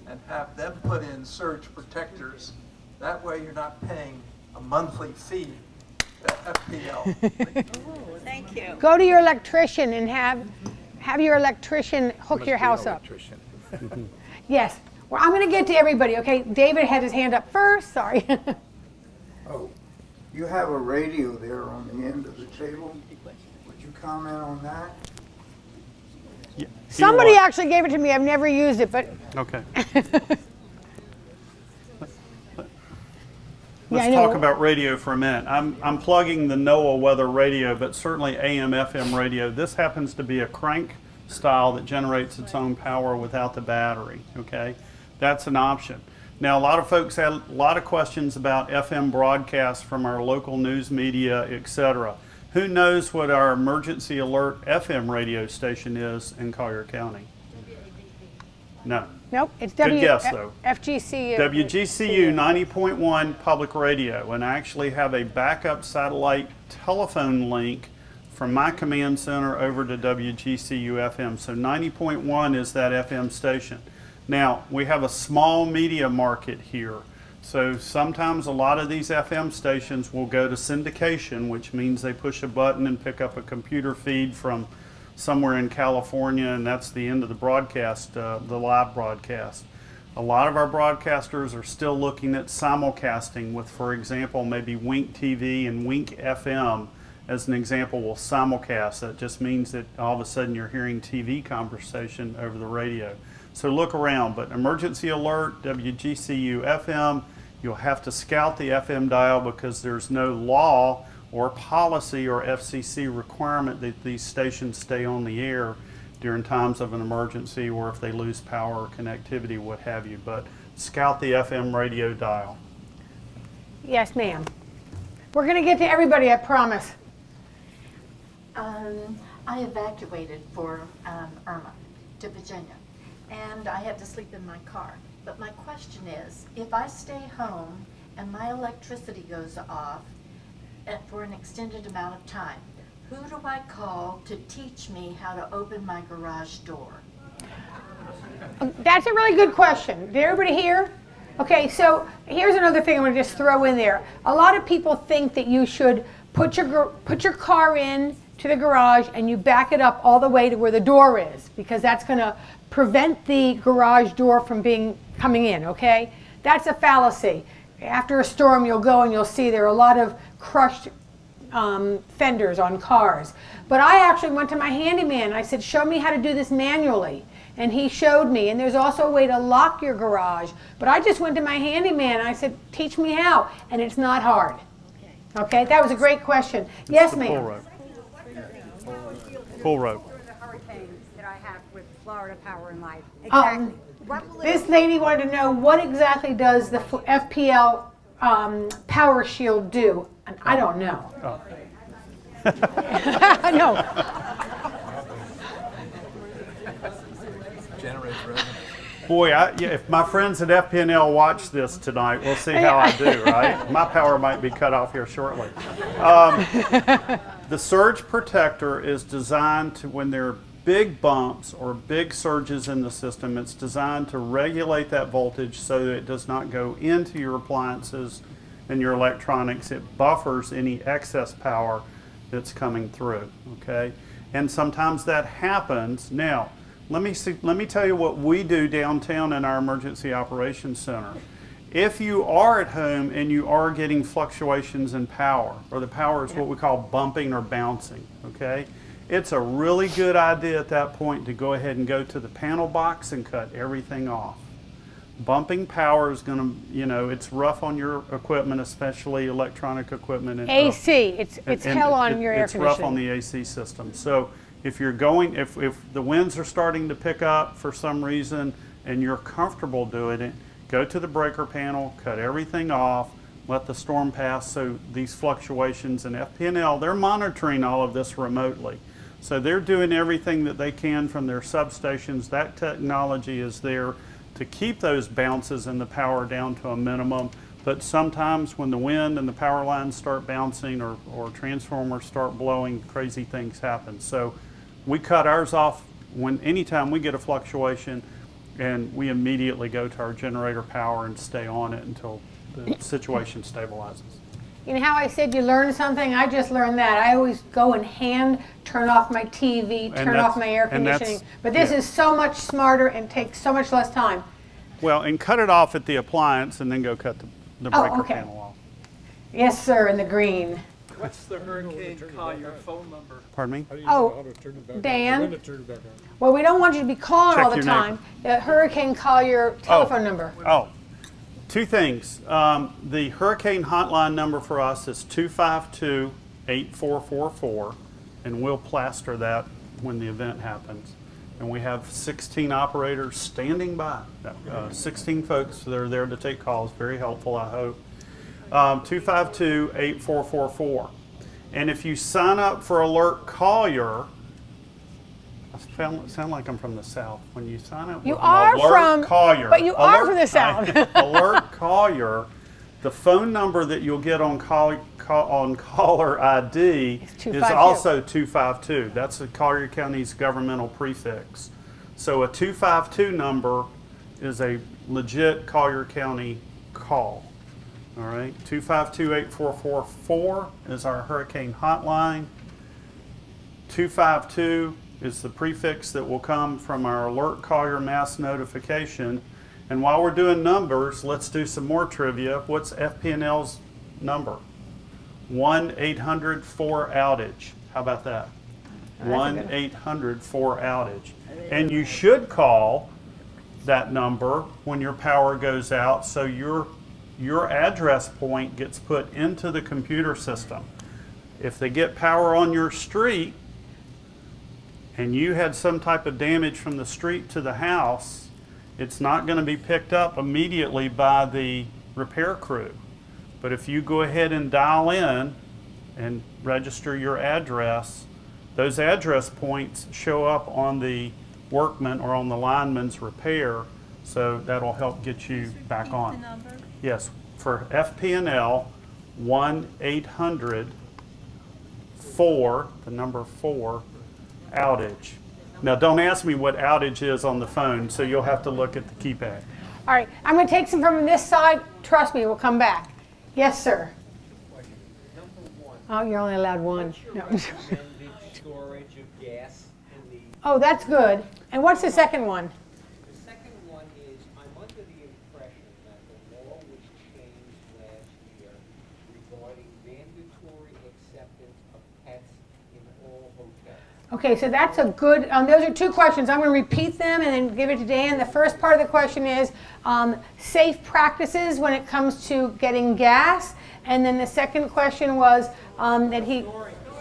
and have them put in surge protectors. That way you're not paying a monthly fee to FPL. Oh, thank you. Go to your electrician and have have your electrician hook your house up. Yes. Well, I'm going to get to everybody. Okay, David had his hand up first. Sorry. Oh, you have a radio there on the end of the table. Would you comment on that? Yeah. Somebody What? actually gave it to me. I've never used it, but Okay. Let's I know. talk about radio for a minute. I'm, I'm plugging the NOAA weather radio, but certainly AM, FM radio. This happens to be a crank style that generates its own power without the battery, okay? That's an option. Now, a lot of folks had a lot of questions about FM broadcasts from our local news media, etc. Who knows what our emergency alert FM radio station is in Collier County? No. nope. It's Good W guess, though. FGC. WGCU 90.1 public radio and I actually have a backup satellite telephone link from my command center over to WGCU FM. So 90.1 is that FM station. Now, we have a small media market here. So sometimes a lot of these FM stations will go to syndication, which means they push a button and pick up a computer feed from somewhere in California, and that's the end of the broadcast, uh, the live broadcast. A lot of our broadcasters are still looking at simulcasting with, for example, maybe Wink TV and Wink FM as an example will simulcast. That just means that all of a sudden you're hearing TV conversation over the radio. So look around, but emergency alert, WGCU FM, you'll have to scout the FM dial because there's no law or policy or FCC requirement that these stations stay on the air during times of an emergency or if they lose power or connectivity, what have you. But scout the FM radio dial. Yes, ma'am. We're going to get to everybody, I promise. Um, I evacuated for um, Irma to Virginia, and I had to sleep in my car. But my question is, if I stay home and my electricity goes off uh, for an extended amount of time, who do I call to teach me how to open my garage door? That's a really good question. Did everybody hear? Okay, so here's another thing I'm going to just throw in there. A lot of people think that you should put your put your car in to the garage and you back it up all the way to where the door is because that's going to prevent the garage door from being coming in, okay? That's a fallacy. After a storm, you'll go and you'll see there are a lot of crushed um, fenders on cars. But I actually went to my handyman. I said, show me how to do this manually. And he showed me. And there's also a way to lock your garage. But I just went to my handyman. I said, teach me how. And it's not hard. Okay, that was a great question. Yes, ma'am. pull rope. Pull rope. the hurricanes that I have with Florida Power and Light. Um, What will it- This lady wanted to know what exactly does the FPL um, Power Shield do? And I don't know. Oh. no. Boy, I, yeah, if my friends at FP&L watch this tonight, we'll see how I do, right? My power might be cut off here shortly. Um, the surge protector is designed to, when there are big bumps or big surges in the system, it's designed to regulate that voltage so that it does not go into your appliances and your electronics. It buffers any excess power that's coming through, okay? And sometimes that happens. Now, let me see, let me tell you what we do downtown in our emergency operations center. If you are at home and you are getting fluctuations in power, or the power is what we call bumping or bouncing, okay? It's a really good idea at that point to go ahead and go to the panel box and cut everything off. Bumping power is going to, you know, it's rough on your equipment, especially electronic equipment. and- AC. It's it's and- hell on it- your air conditioning. It's rough on the AC system. So if you're going, if, if the winds are starting to pick up for some reason and you're comfortable doing it, go to the breaker panel, cut everything off, let the storm pass. So these fluctuations in FP&L, they're monitoring all of this remotely. So they're doing everything that they can from their substations. That technology is there to keep those bounces and the power down to a minimum. But sometimes when the wind and the power lines start bouncing or, or transformers start blowing, crazy things happen. So we cut ours off when anytime we get a fluctuation and we immediately go to our generator power and stay on it until the situation stabilizes. You know how I said you learn something? I just learned that. I always go and hand turn off my TV, turn off my air conditioning. But this yeah. is so much smarter and takes so much less time. Well, and cut it off at the appliance and then go cut the, the Oh, breaker okay. panel off. Yes, sir, in the green. What's the Hurricane call your phone number? Pardon me? Oh, Dan? Well, we don't want you to be calling Check all the your time. The Hurricane your oh. telephone number. Oh, two things. Um, the hurricane hotline number for us is 252 8444, and we'll plaster that when the event happens. And we have 16 operators standing by, uh, 16 folks that are there to take calls. Very helpful, I hope. Um, 252 8444. And if you sign up for Alert Collier, I sound, sound like I'm from the South. When you sign up You are Alert from- Collier, but you are from the South. Alert Collier, the phone number that you'll get on call, call on caller ID is also 252. That's the Collier County's governmental prefix. So a 252 number is a legit Collier County call. All right, 252-8444 is our hurricane hotline. 252 is the prefix that will come from our Alert Collier mass notification. And while we're doing numbers, let's do some more trivia. What's FP&L's number? 1-800-4-outage. How about that? That's a good 1-800-4-outage. And you should call that number when your power goes out so your your address point gets put into the computer system. If they get power on your street and you had some type of damage from the street to the house, it's not going to be picked up immediately by the repair crew. But if you go ahead and dial in and register your address, those address points show up on the workman or on the lineman's repair, so that'll help get you back on. Yes, for FP&L, 1-800 4, the number 4, outage. Now, don't ask me what outage is on the phone, so you'll have to look at the keypad. All right, I'm going to take some from this side. Trust me, we'll come back. Yes, sir. Number one, Oh, you're only allowed one. No. recommended storage of gas in the, Oh, that's good. And what's the second one? the second one is, I'm under the impression that the law was changed last year regarding mandatory acceptance of pets in all hotels. Okay, so that's a good, um, those are two questions. I'm going to repeat them and then give it to Dan. The first part of the question is um, safe practices when it comes to getting gas. And then the second question was um, that he,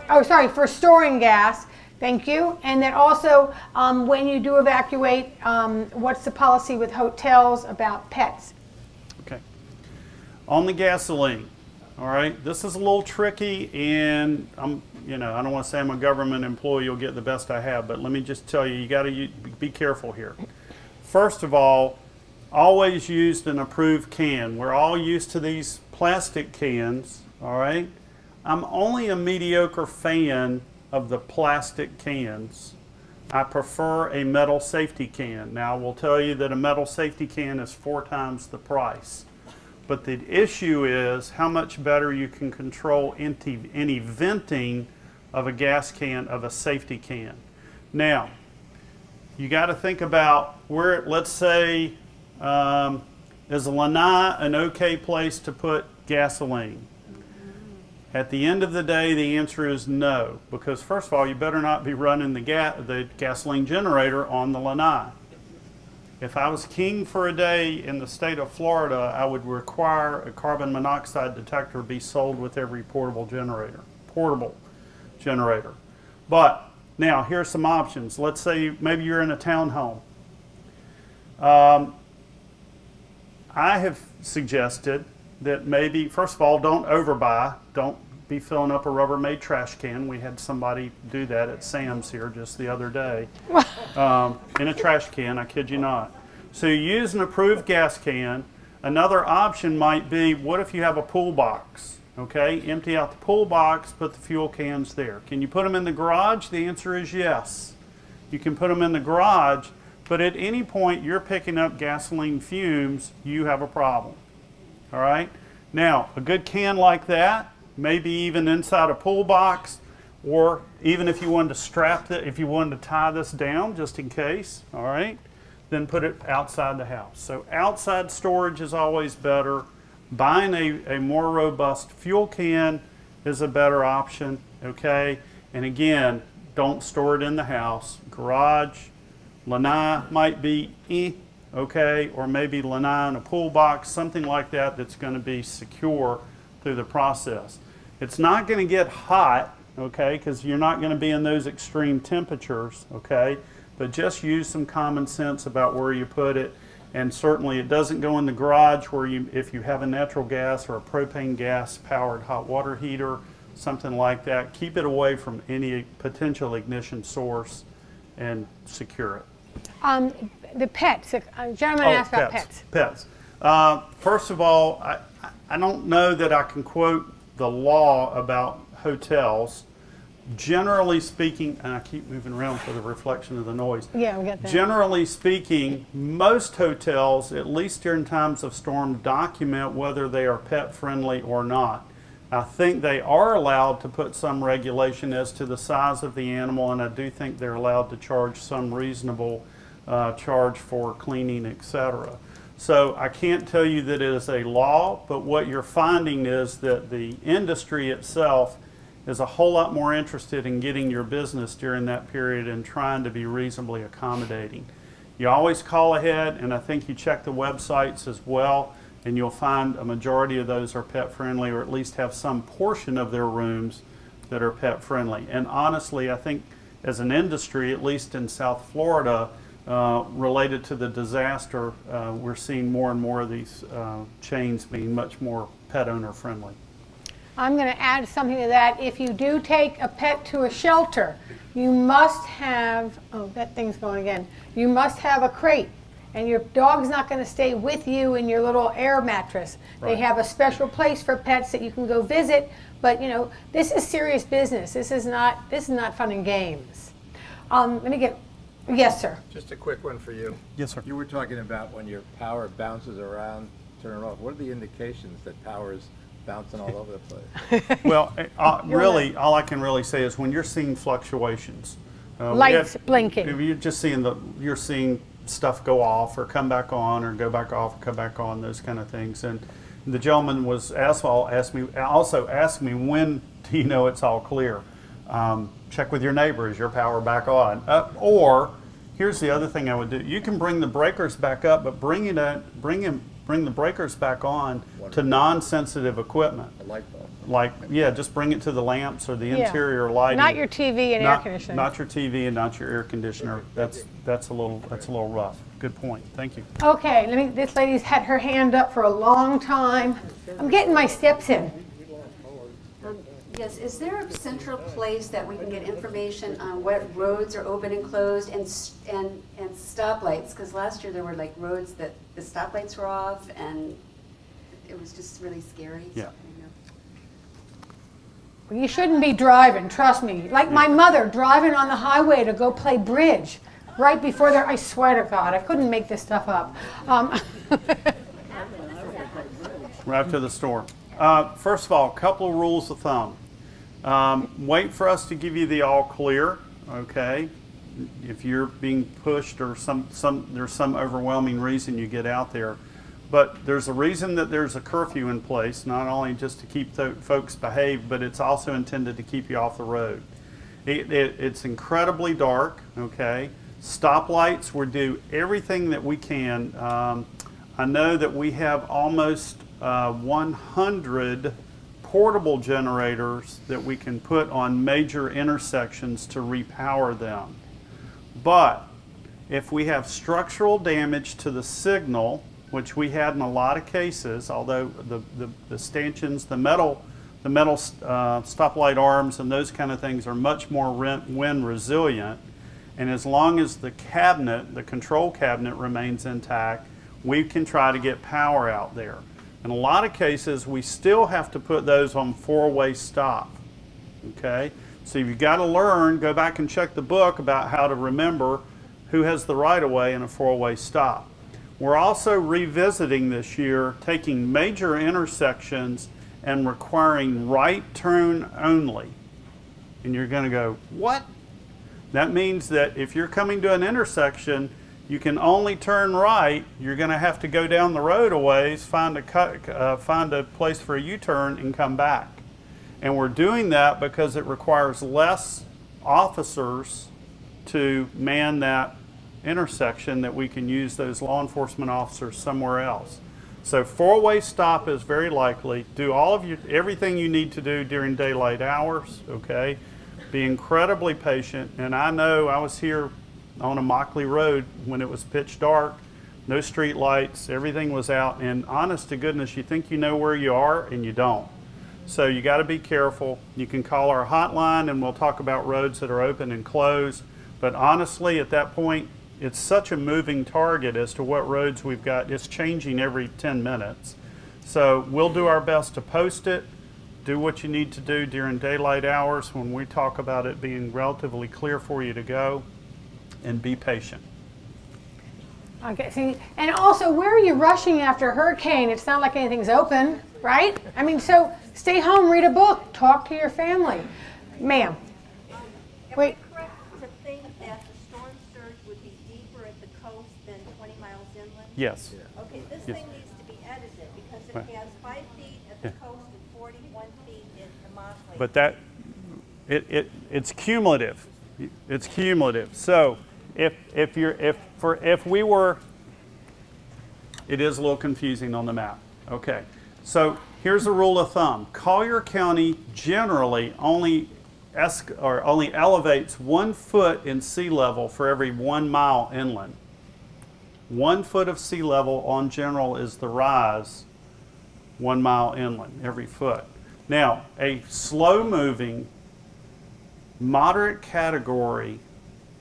oh, sorry, for storing gas. Thank you. And then also, um, when you do evacuate, um, what's the policy with hotels about pets? Okay. On the gasoline, all right, this is a little tricky, and I'm, you know, I don't want to say I'm a government employee, you'll get the best I have, but let me just tell you, you got to be careful here. First of all, always used an approved can. We're all used to these plastic cans, all right? I'm only a mediocre fan of the plastic cans. I prefer a metal safety can. Now, I will tell you that a metal safety can is four times the price. But the issue is how much better you can control any venting of a gas can, of a safety can. Now, you got to think about where, let's say, um, is lanai an okay place to put gasoline? At the end of the day, the answer is no, because first of all, you better not be running the, ga- the gasoline generator on the lanai. If I was king for a day in the state of Florida, I would require a carbon monoxide detector be sold with every portable generator. Portable generator. But now here's some options. Let's say maybe you're in a townhome. Um, I have suggested that maybe, first of all, don't overbuy. Don't be filling up a Rubbermaid trash can. We had somebody do that at Sam's here just the other day um, in a trash can, I kid you not. So you use an approved gas can. Another option might be what if you have a pool box? Okay, empty out the pool box, put the fuel cans there. Can you put them in the garage? The answer is yes. You can put them in the garage, but at any point you're picking up gasoline fumes, you have a problem. All right? Now, a good can like that, maybe even inside a pool box, or even if you wanted to strap it, if you wanted to tie this down just in case, all right, then put it outside the house. So outside storage is always better. Buying a, a more robust fuel can is a better option, okay? And again, don't store it in the house. Garage, lanai might be eh, okay, or maybe lanai in a pool box, something like that that's going to be secure through the process. It's not going to get hot, okay, because you're not going to be in those extreme temperatures, okay, but just use some common sense about where you put it. And certainly it doesn't go in the garage where you, if you have a natural gas or a propane gas powered hot water heater, something like that, keep it away from any potential ignition source and secure it. Um, the pets, a gentleman asked about pets. Oh, Pets. Uh, first of all, I, I don't know that I can quote the law about hotels. Generally speaking, and I keep moving around for the reflection of the noise. Yeah, we got that. Generally speaking, most hotels, at least during times of storm, document whether they are pet friendly or not. I think they are allowed to put some regulation as to the size of the animal, and I do think they're allowed to charge some reasonable uh, charge for cleaning, etc. So I can't tell you that it is a law, but what you're finding is that the industry itself is a whole lot more interested in getting your business during that period and trying to be reasonably accommodating. You always call ahead, and I think you check the websites as well, and you'll find a majority of those are pet friendly or at least have some portion of their rooms that are pet friendly. And honestly, I think as an industry, at least in South Florida, uh, related to the disaster, uh, we're seeing more and more of these uh, chains being much more pet owner friendly. I'm going to add something to that. If you do take a pet to a shelter, you must have, oh, that thing's going again. You must have a crate. And your dog's not going to stay with you in your little air mattress. They have a special place for pets that you can go visit. But you know, this is serious business. This is not. This is not fun and games. Um, let me get. Yes, sir. Just a quick one for you. Yes, sir. You were talking about when your power bounces around, turn it off. What are the indications that power is bouncing all over the place? Well, eh, uh, really, all I can really say is when you're seeing fluctuations. uh, Lights have- blinking. If you're just seeing the, you're seeing stuff go off or come back on or go back off or come back on, those kind of things. And the gentleman was asphalt asked me, also asked me, when do you know it's all clear? Um, check with your neighbor, is your power back on? Uh, or, here's the other thing I would do, you can bring the breakers back up, but bring it, at- bring him, bring the breakers back on to non-sensitive equipment. A light bulb. Like, yeah, just bring it to the lamps or the Yeah. interior lighting. Not your TV and air Not- conditioning. Not your TV and not your air conditioner. That's, that's a little, that's a little rough. Good point. Thank you. Okay, let me. This lady's had her hand up for a long time. I'm getting my steps in. Um, Yes, is there a central place that we can get information on what roads are open and closed and, and, and stoplights? Because last year there were like roads that the stoplights were off and it was just really scary. Yeah. you know. You shouldn't be driving, trust me. Like my mother driving on the highway to go play bridge right before there. I swear to God, I couldn't make this stuff up. Um, Right to the store. Uh, first of all, a couple of rules of thumb. Um, wait for us to give you the all clear, okay? If you're being pushed or some, some, there's some overwhelming reason you get out there. But there's a reason that there's a curfew in place, not only just to keep folks behaved, but it's also intended to keep you off the road. It, it, it's incredibly dark, okay? Stoplights, we do everything that we can. Um, I know that we have almost uh, 100 portable generators that we can put on major intersections to repower them. But if we have structural damage to the signal, which we had in a lot of cases, although the, the, the stanchions, the metal, the metal uh, stoplight arms and those kind of things are much more wind resilient. And as long as the cabinet, the control cabinet remains intact, we can try to get power out there. In a lot of cases, we still have to put those on four-way stop. Okay? So you've got to learn, go back and check the book about how to remember who has the right of way in a four way stop. We're also revisiting this year, taking major intersections and requiring right turn only. And you're going to go, what? That means that if you're coming to an intersection, you can only turn right. You're going to have to go down the road a ways, find a cut, uh, find a place for a U-turn, and come back. And we're doing that because it requires less officers to man that intersection that we can use those law enforcement officers somewhere else. So four-way stop is very likely. Do all of you everything you need to do during daylight hours, okay? Be incredibly patient. And I know I was here on Immokalee Road when it was pitch dark, no street lights, everything was out, and honest to goodness, you think you know where you are and you don't. So you got to be careful. You can call our hotline and we'll talk about roads that are open and closed. But honestly, at that point, it's such a moving target as to what roads we've got. It's changing every 10 minutes. So we'll do our best to post it. Do what you need to do during daylight hours when we talk about it being relatively clear for you to go and be patient. Okay, see, and also, where are you rushing after a hurricane? It's not like anything's open, right? I mean, so stay home, read a book, talk to your family. Ma'am, Am Wait. I correct to think that the storm surge would be deeper at the coast than 20 miles inland? Yes. Okay, this Yes. thing needs to be edited because Right. it has five feet at the Yeah. coast and 41 feet in Immokalee. But that, it, it, it's cumulative. It's cumulative. So if, if you're, if, for, if we were, it is a little confusing on the map. Okay. So here's a rule of thumb. Collier County generally only or only elevates one foot in sea level for every one mile inland. One foot of sea level on general is the rise one mile inland every foot. Now, a slow moving, moderate category,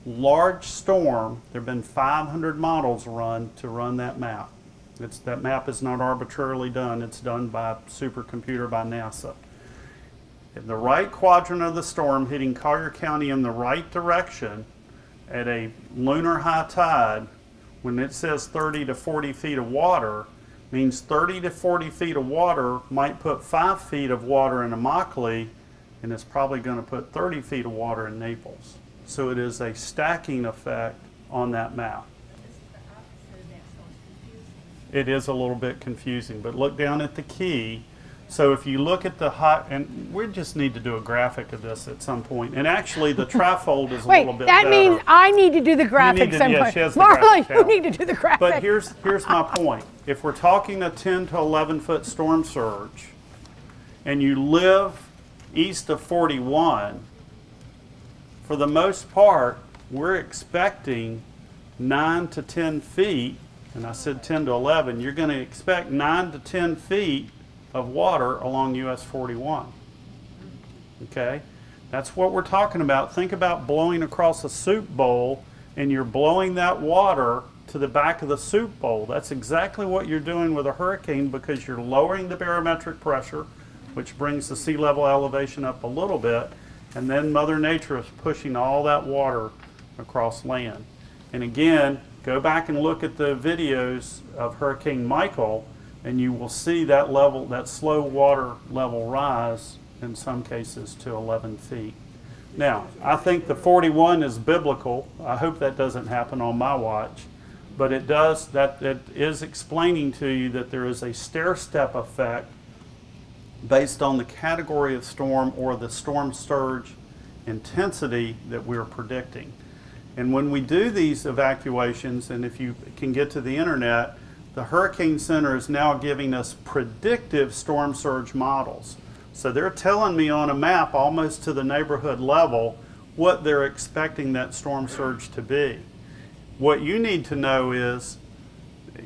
large storm, there have been 500 models run to run that map. It's, that map is not arbitrarily done, it's done by supercomputer by NASA. In the right quadrant of the storm hitting Collier County in the right direction at a lunar high tide, when it says 30 to 40 feet of water, means 30 to 40 feet of water might put 5 feet of water in Immokalee, and it's probably going to put 30 feet of water in Naples. So it is a stacking effect on that map. It is a little bit confusing, but look down at the key. So if you look at the hot, and we just need to do a graphic of this at some point. And actually, the trifold is a wait, little bit that better. means I need to do the graphic to- some yeah, point. she has the Marla, you need to do the graphic. But here's here's my point. If we're talking a 10 to 11 foot storm surge, and you live east of 41, for the most part, we're expecting 9 to 10 feet, and I said 10 to 11, you're going to expect 9 to 10 feet of water along US 41. Okay? That's what we're talking about. Think about blowing across a soup bowl and you're blowing that water to the back of the soup bowl. That's exactly what you're doing with a hurricane because you're lowering the barometric pressure, which brings the sea level elevation up a little bit, and then Mother Nature is pushing all that water across land. And again, go back and look at the videos of Hurricane Michael, and you will see that level, that slow water level rise in some cases to 11 feet. Now, I think the 41 is biblical. I hope that doesn't happen on my watch. But it does, that it is explaining to you that there is a stair step effect based on the category of storm or the storm surge intensity that we're predicting. And when we do these evacuations, and if you can get to the internet, the Hurricane Center is now giving us predictive storm surge models. So they're telling me on a map, almost to the neighborhood level, what they're expecting that storm surge to be. What you need to know is,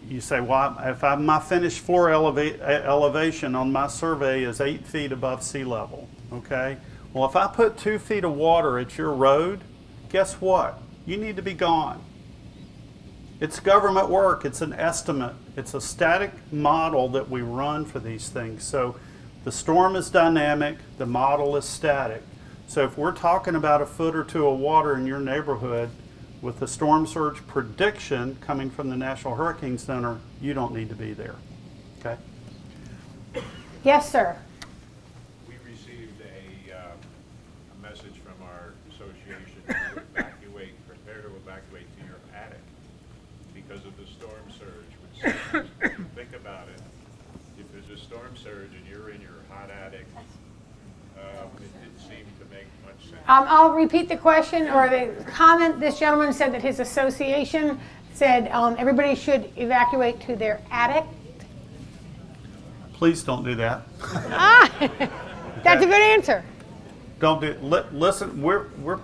you say, well, if I, my finished floor eleva- elevation on my survey is eight feet above sea level, okay? Well, if I put two feet of water at your road, guess what? You need to be gone. It's government work, it's an estimate, it's a static model that we run for these things. So the storm is dynamic, the model is static. So if we're talking about a foot or two of water in your neighborhood with the storm surge prediction coming from the National Hurricane Center, you don't need to be there. Okay? yes, sir. We received a, uh, a message from our association to evacuate, prepare to evacuate to your attic because of the storm surge, which, seems- think about it. If there's a storm surge and you're in your hot attic, um, it didn't seem to make much sense. Um, I'll repeat the question or the comment. This gentleman said that his association said um, everybody should evacuate to their attic. Please don't do that. Ah, that's a good answer. Don't do. Li- listen, we're we're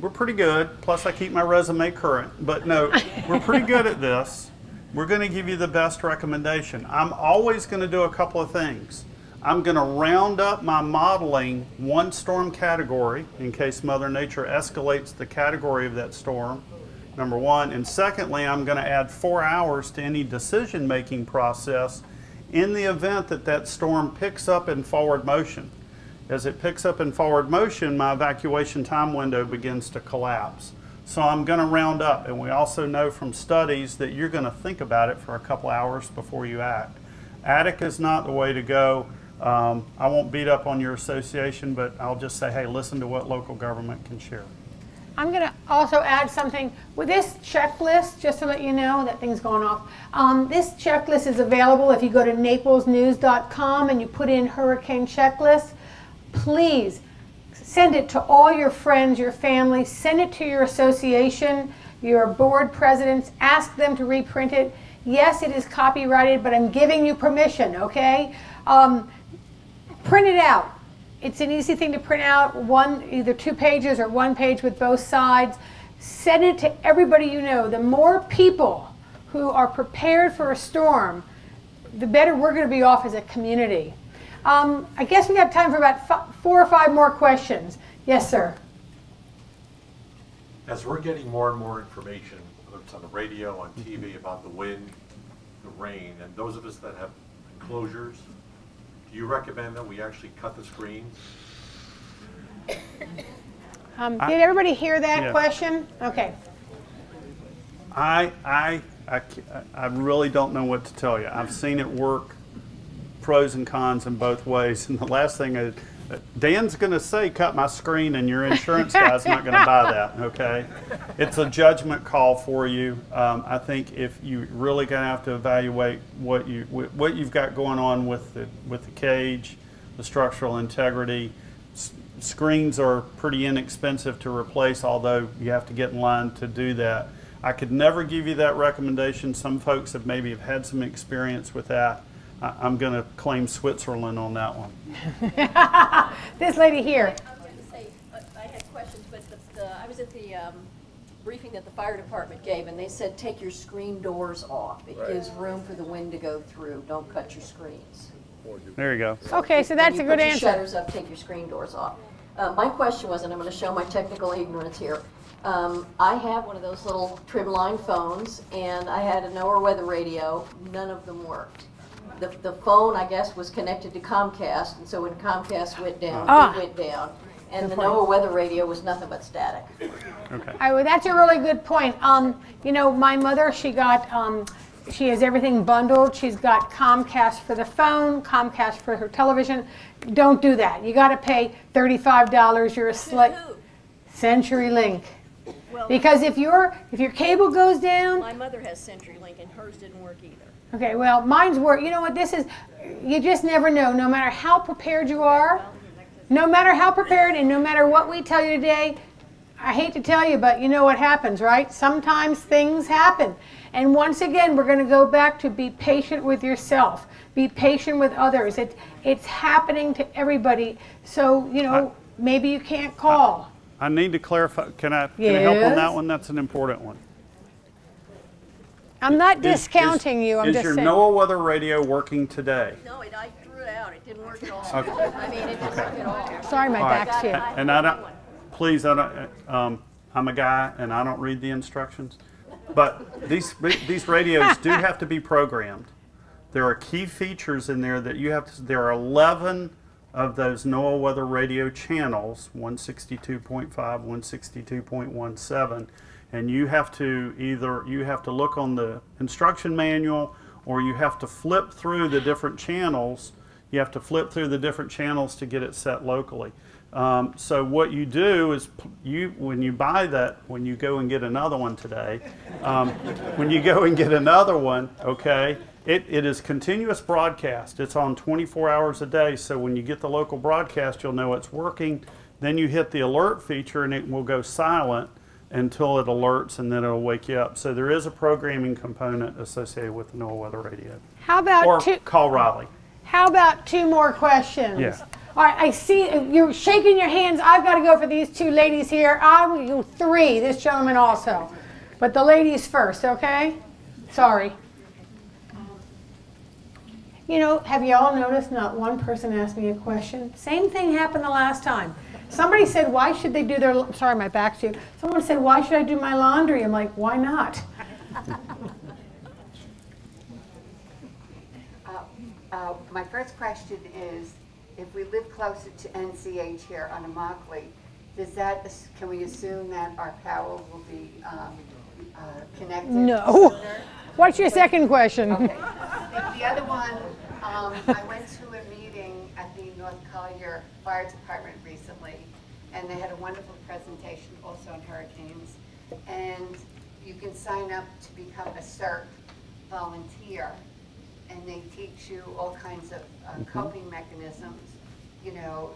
we're pretty good. Plus, I keep my resume current. But no, we're pretty good at this. We're going to give you the best recommendation. I'm always going to do a couple of things. I'm going to round up my modeling one storm category in case Mother Nature escalates the category of that storm. Number one, and secondly, I'm going to add four hours to any decision-making process in the event that that storm picks up in forward motion. As it picks up in forward motion, my evacuation time window begins to collapse. So I'm going to round up, and we also know from studies that you're going to think about it for a couple hours before you act. Attic is not the way to go. Um, I won't beat up on your association, but I'll just say, hey, listen to what local government can share. I'm going to also add something with this checklist, just to let you know that thing's going off. Um, this checklist is available if you go to naplesnews.com and you put in hurricane checklist. Please send it to all your friends, your family, send it to your association, your board presidents, ask them to reprint it. Yes, it is copyrighted, but I'm giving you permission, okay? Um, print it out. It's an easy thing to print out, one, either two pages or one page with both sides. Send it to everybody you know. The more people who are prepared for a storm, the better we're going to be off as a community. Um, I guess we have time for about four or five more questions. Yes, sir. As we're getting more and more information, whether it's on the radio, on TV, about the wind, the rain, and those of us that have enclosures, do you recommend that we actually cut the screens? Um, did everybody hear that yeah. question? Okay. I, I, I, I really don't know what to tell you. I've seen it work pros and cons in both ways. And the last thing is, Dan's going to say, cut my screen, and your insurance guy's not going to buy that, okay? It's a judgment call for you. Um, I think if you really going to have to evaluate what, you, what you've got going on with the, with the cage, the structural integrity, S screens are pretty inexpensive to replace, although you have to get in line to do that. I could never give you that recommendation. Some folks have maybe have had some experience with that. I, am going to claim Switzerland on that one. this lady here. I was going to say, uh, I had questions, but the, the, I was at the um, briefing that the fire department gave, and they said take your screen doors off. It right. gives room for the wind to go through. Don't cut your screens. There you go. Okay, so that's a good answer. shutters up, take your screen doors off. Uh, my question was, and I'm going to show my technical ignorance here. Um, I have one of those little trim-line phones, and I had a NOAA weather radio. None of them worked the, the phone, I guess, was connected to Comcast, and so when Comcast went down, Ah. it went down. And the NOAA weather radio was nothing but static. Okay. I, well, that's a really good point. Um, you know, my mother, she got, um, she has everything bundled. She's got Comcast for the phone, Comcast for her television. Don't do that. You got to pay thirty-five dollars. You're a slut. CenturyLink. Well, Because if your if your cable goes down, my mother has CenturyLink, and hers didn't work either. Okay, well, mine's work. You know what this is? You just never know. No matter how prepared you are, no matter how prepared, and no matter what we tell you today, I hate to tell you, but you know what happens, right? Sometimes things happen. And once again, we're going to go back to be patient with yourself, be patient with others. It, it's happening to everybody. So, you know, I, maybe you can't call. I, I need to clarify. Can I, can yes. I help on that one? That's an important one. I'm not discounting is, you. I'm is just your saying. NOAA weather radio working today? No, it, I threw it out. It didn't work at all. Okay. I mean, it didn't work at all. Sorry, my all back's right. here. And I don't. Please, I don't. Um, I'm a guy, and I don't read the instructions. But these these radios do have to be programmed. There are key features in there that you have to. There are 11 of those NOAA weather radio channels, 162.5, 162.17 and you have to either you have to look on the instruction manual or you have to flip through the different channels. You have to flip through the different channels to get it set locally. Um, so what you do is you when you buy that when you go and get another one today um, when you go and get another one okay it, it is continuous broadcast. It's on 24 hours a day. So when you get the local broadcast you'll know it's working. Then you hit the alert feature and it will go silent until it alerts and then it'll wake you up. So there is a programming component associated with the NOAA weather radio. How about or two? Call Riley. How about two more questions? Yeah. All right, I see you're shaking your hands. I've got to go for these two ladies here. I will go three, this gentleman also. But the ladies first, okay? Sorry. You know, have you all noticed not one person asked me a question? Same thing happened the last time. Somebody said, why should they do their, sorry, my back's to you. Someone said, why should I do my laundry? I'm like, why not? uh, uh, my first question is, if we live closer to NCH here on Immokalee, does that, can we assume that our power will be um, uh, connected No. sooner? What's your second question? Okay. The the other one, um, I went to a meeting at the North Collier Fire Department recently, and they had a wonderful presentation also on hurricanes. And you can sign up to become a CERT volunteer, and they teach you all kinds of uh, Mhm. coping mechanisms, you know,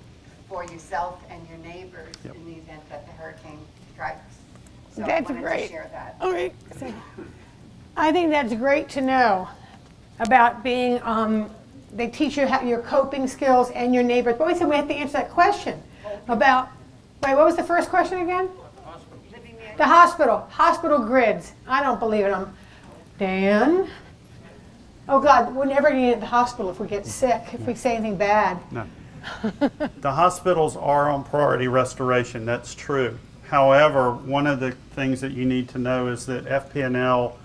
for yourself and your neighbors Yep. in the event that the hurricane strikes. So That's great. share that. Okay. so- I think that's great to know about being, um, they teach you how, your coping skills and your neighbors. But we said we have to answer that question about, wait, what was the first question again? The hospital, hospital grids. I don't believe in them. Dan? Oh God, we're never gonna get the hospital if we get sick, if we say anything bad. No. The hospitals are on priority restoration, that's true. However, one of the things that you need to know is that FP&L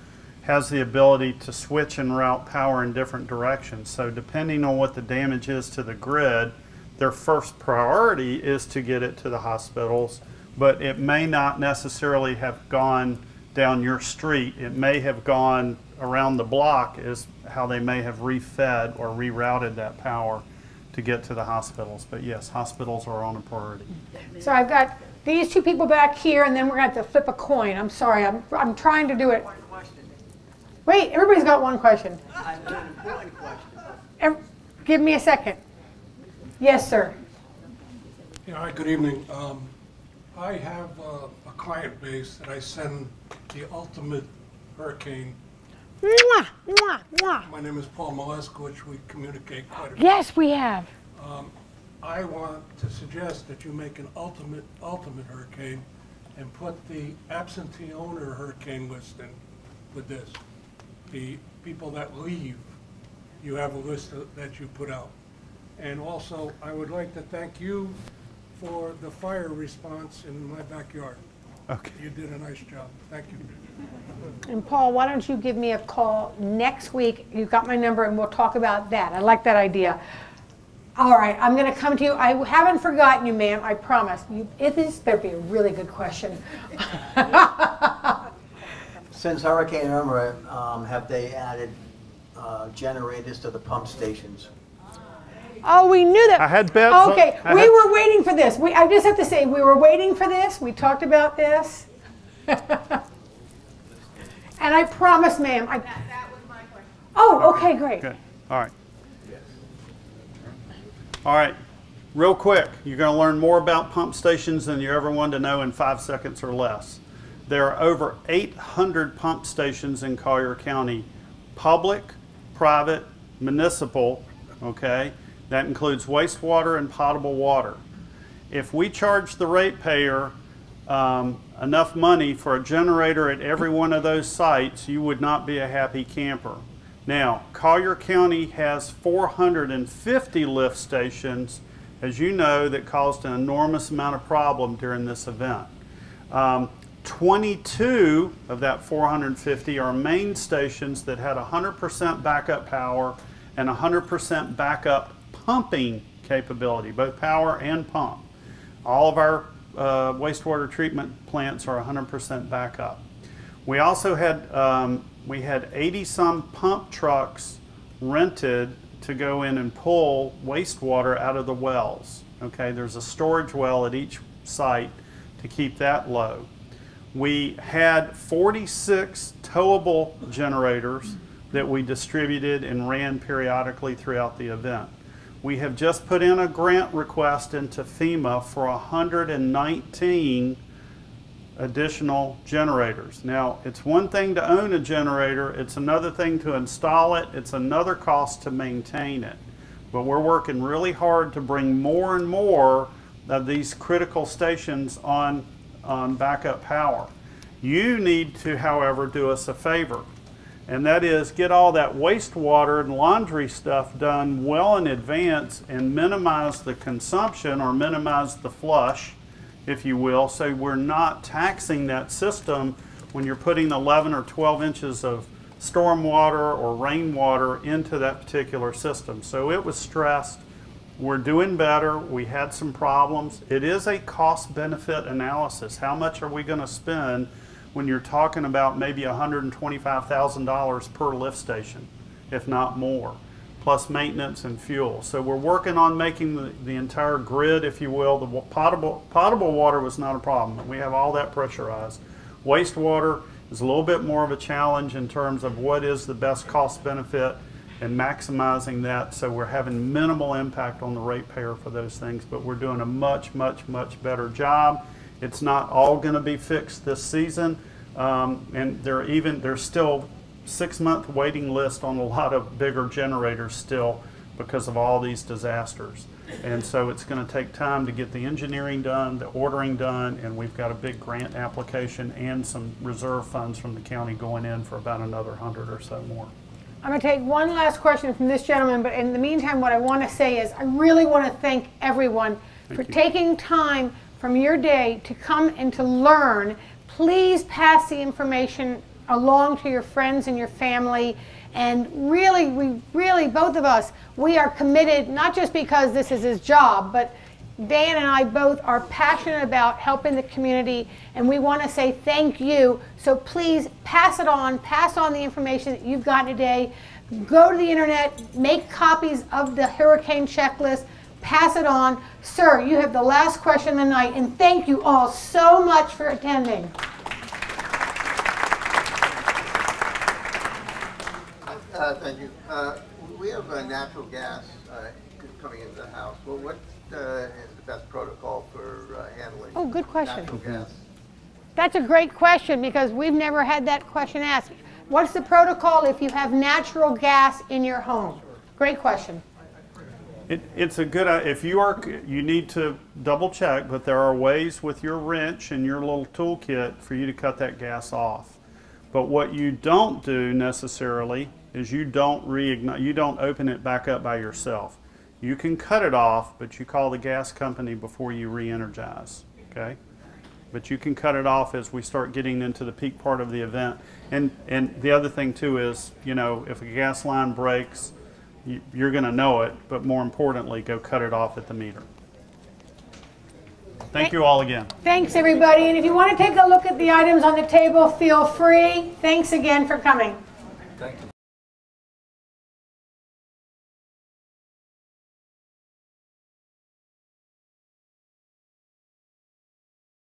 has the ability to switch and route power in different directions. So depending on what the damage is to the grid, their first priority is to get it to the hospitals, but it may not necessarily have gone down your street. It may have gone around the block is how they may have refed or rerouted that power to get to the hospitals. But yes, hospitals are on a priority. So I've got these two people back here, and then we're gonna have to flip a coin. I'm sorry, I'm, I'm trying to do it. Wait, everybody's got one question. Ev- Give me a second. Yes, sir. Yeah, hi, good evening. Um, I have uh, a client base that I send the ultimate hurricane. Mwah, mwah, mwah. My name is Paul Moleskowitz. We communicate quite a bit. Yes, we have. Um, I want to suggest that you make an ultimate, ultimate hurricane and put the absentee owner hurricane list in with this. The people that leave, you have a list of- that you put out. And also, I would like to thank you for the fire response in my backyard. Okay. You did a nice job. Thank you. And Paul, why don't you give me a call next week? You've got my number, and we'll talk about that. I like that idea. All right, I'm going to come to you. I haven't forgotten you, ma'am. I promise. You, it is better be a really good question. Since Hurricane Irma, um, have they added uh, generators to the pump stations? Oh, we knew that. I had bets Okay, I we had- were waiting for this. We, I just have to say, we were waiting for this. We talked about this. and I promise, ma'am. I, That, that, was my question. Oh, okay, great. Good, all right. All right, real quick, you're going to learn more about pump stations than you ever wanted to know in five seconds or less. There are over 800 pump stations in Collier County, public, private, municipal, okay? That includes wastewater and potable water. If we charge the ratepayer um, enough money for a generator at every one of those sites, you would not be a happy camper. Now, Collier County has 450 lift stations, as you know, that caused an enormous amount of problem during this event. Um, 22 of that 450 are main stations that had 100% backup power and 100% backup pumping capability, both power and pump. All of our uh, wastewater treatment plants are 100% backup. We also had um, we had 80 some pump trucks rented to go in and pull wastewater out of the wells. Okay, there's a storage well at each site to keep that low. We had 46 towable generators that we distributed and ran periodically throughout the event. We have just put in a grant request into FEMA for 119 additional generators. Now, it's one thing to own a generator, it's another thing to install it, it's another cost to maintain it. But we're working really hard to bring more and more of these critical stations on, on backup power. You need to, however, do us a favor, and that is get all that wastewater and laundry stuff done well in advance and minimize the consumption or minimize the flush if you will, so we're not taxing that system when you're putting 11 or 12 inches of storm water or rainwater into that particular system. So it was stressed we're doing better. We had some problems. It is a cost benefit analysis. How much are we going to spend when you're talking about maybe $125,000 per lift station, if not more, plus maintenance and fuel? So we're working on making the, the entire grid, if you will. The potable, potable water was not a problem. We have all that pressurized. Wastewater is a little bit more of a challenge in terms of what is the best cost benefit and maximizing that so we're having minimal impact on the ratepayer for those things, but we're doing a much, much, much better job. It's not all going to be fixed this season, um, and there even there's still six month waiting list on a lot of bigger generators still because of all these disasters. And so it's going to take time to get the engineering done, the ordering done, and we've got a big grant application and some reserve funds from the county going in for about another hundred or so more. I'm going to take one last question from this gentleman, but in the meantime, what I want to say is I really want to thank everyone for taking time from your day to come and to learn. Please pass the information along to your friends and your family. And really, we really, both of us, we are committed, not just because this is his job, but Dan and I both are passionate about helping the community, and we want to say thank you. So please pass it on, pass on the information that you've gotten today. Go to the internet, make copies of the hurricane checklist, pass it on. Sir, you have the last question of the night, and thank you all so much for attending. Uh, thank you. Uh, we have uh, natural gas uh, coming into the house. Well, what uh, is the best protocol for uh, handling Oh, good question. natural gas? That's a great question because we've never had that question asked. What's the protocol if you have natural gas in your home? Great question. It, it's a good, i- if you are, you need to double check, but there are ways with your wrench and your little toolkit for you to cut that gas off. But what you don't do necessarily is you don't reignite, you don't open it back up by yourself. You can cut it off, but you call the gas company before you re-energize, okay? But you can cut it off as we start getting into the peak part of the event. And, and the other thing too is, you know, if a gas line breaks, you, you're going to know it, but more importantly, go cut it off at the meter. Thank you all again. Thanks, everybody. And if you want to take a look at the items on the table, feel free. Thanks again for coming. Thank you.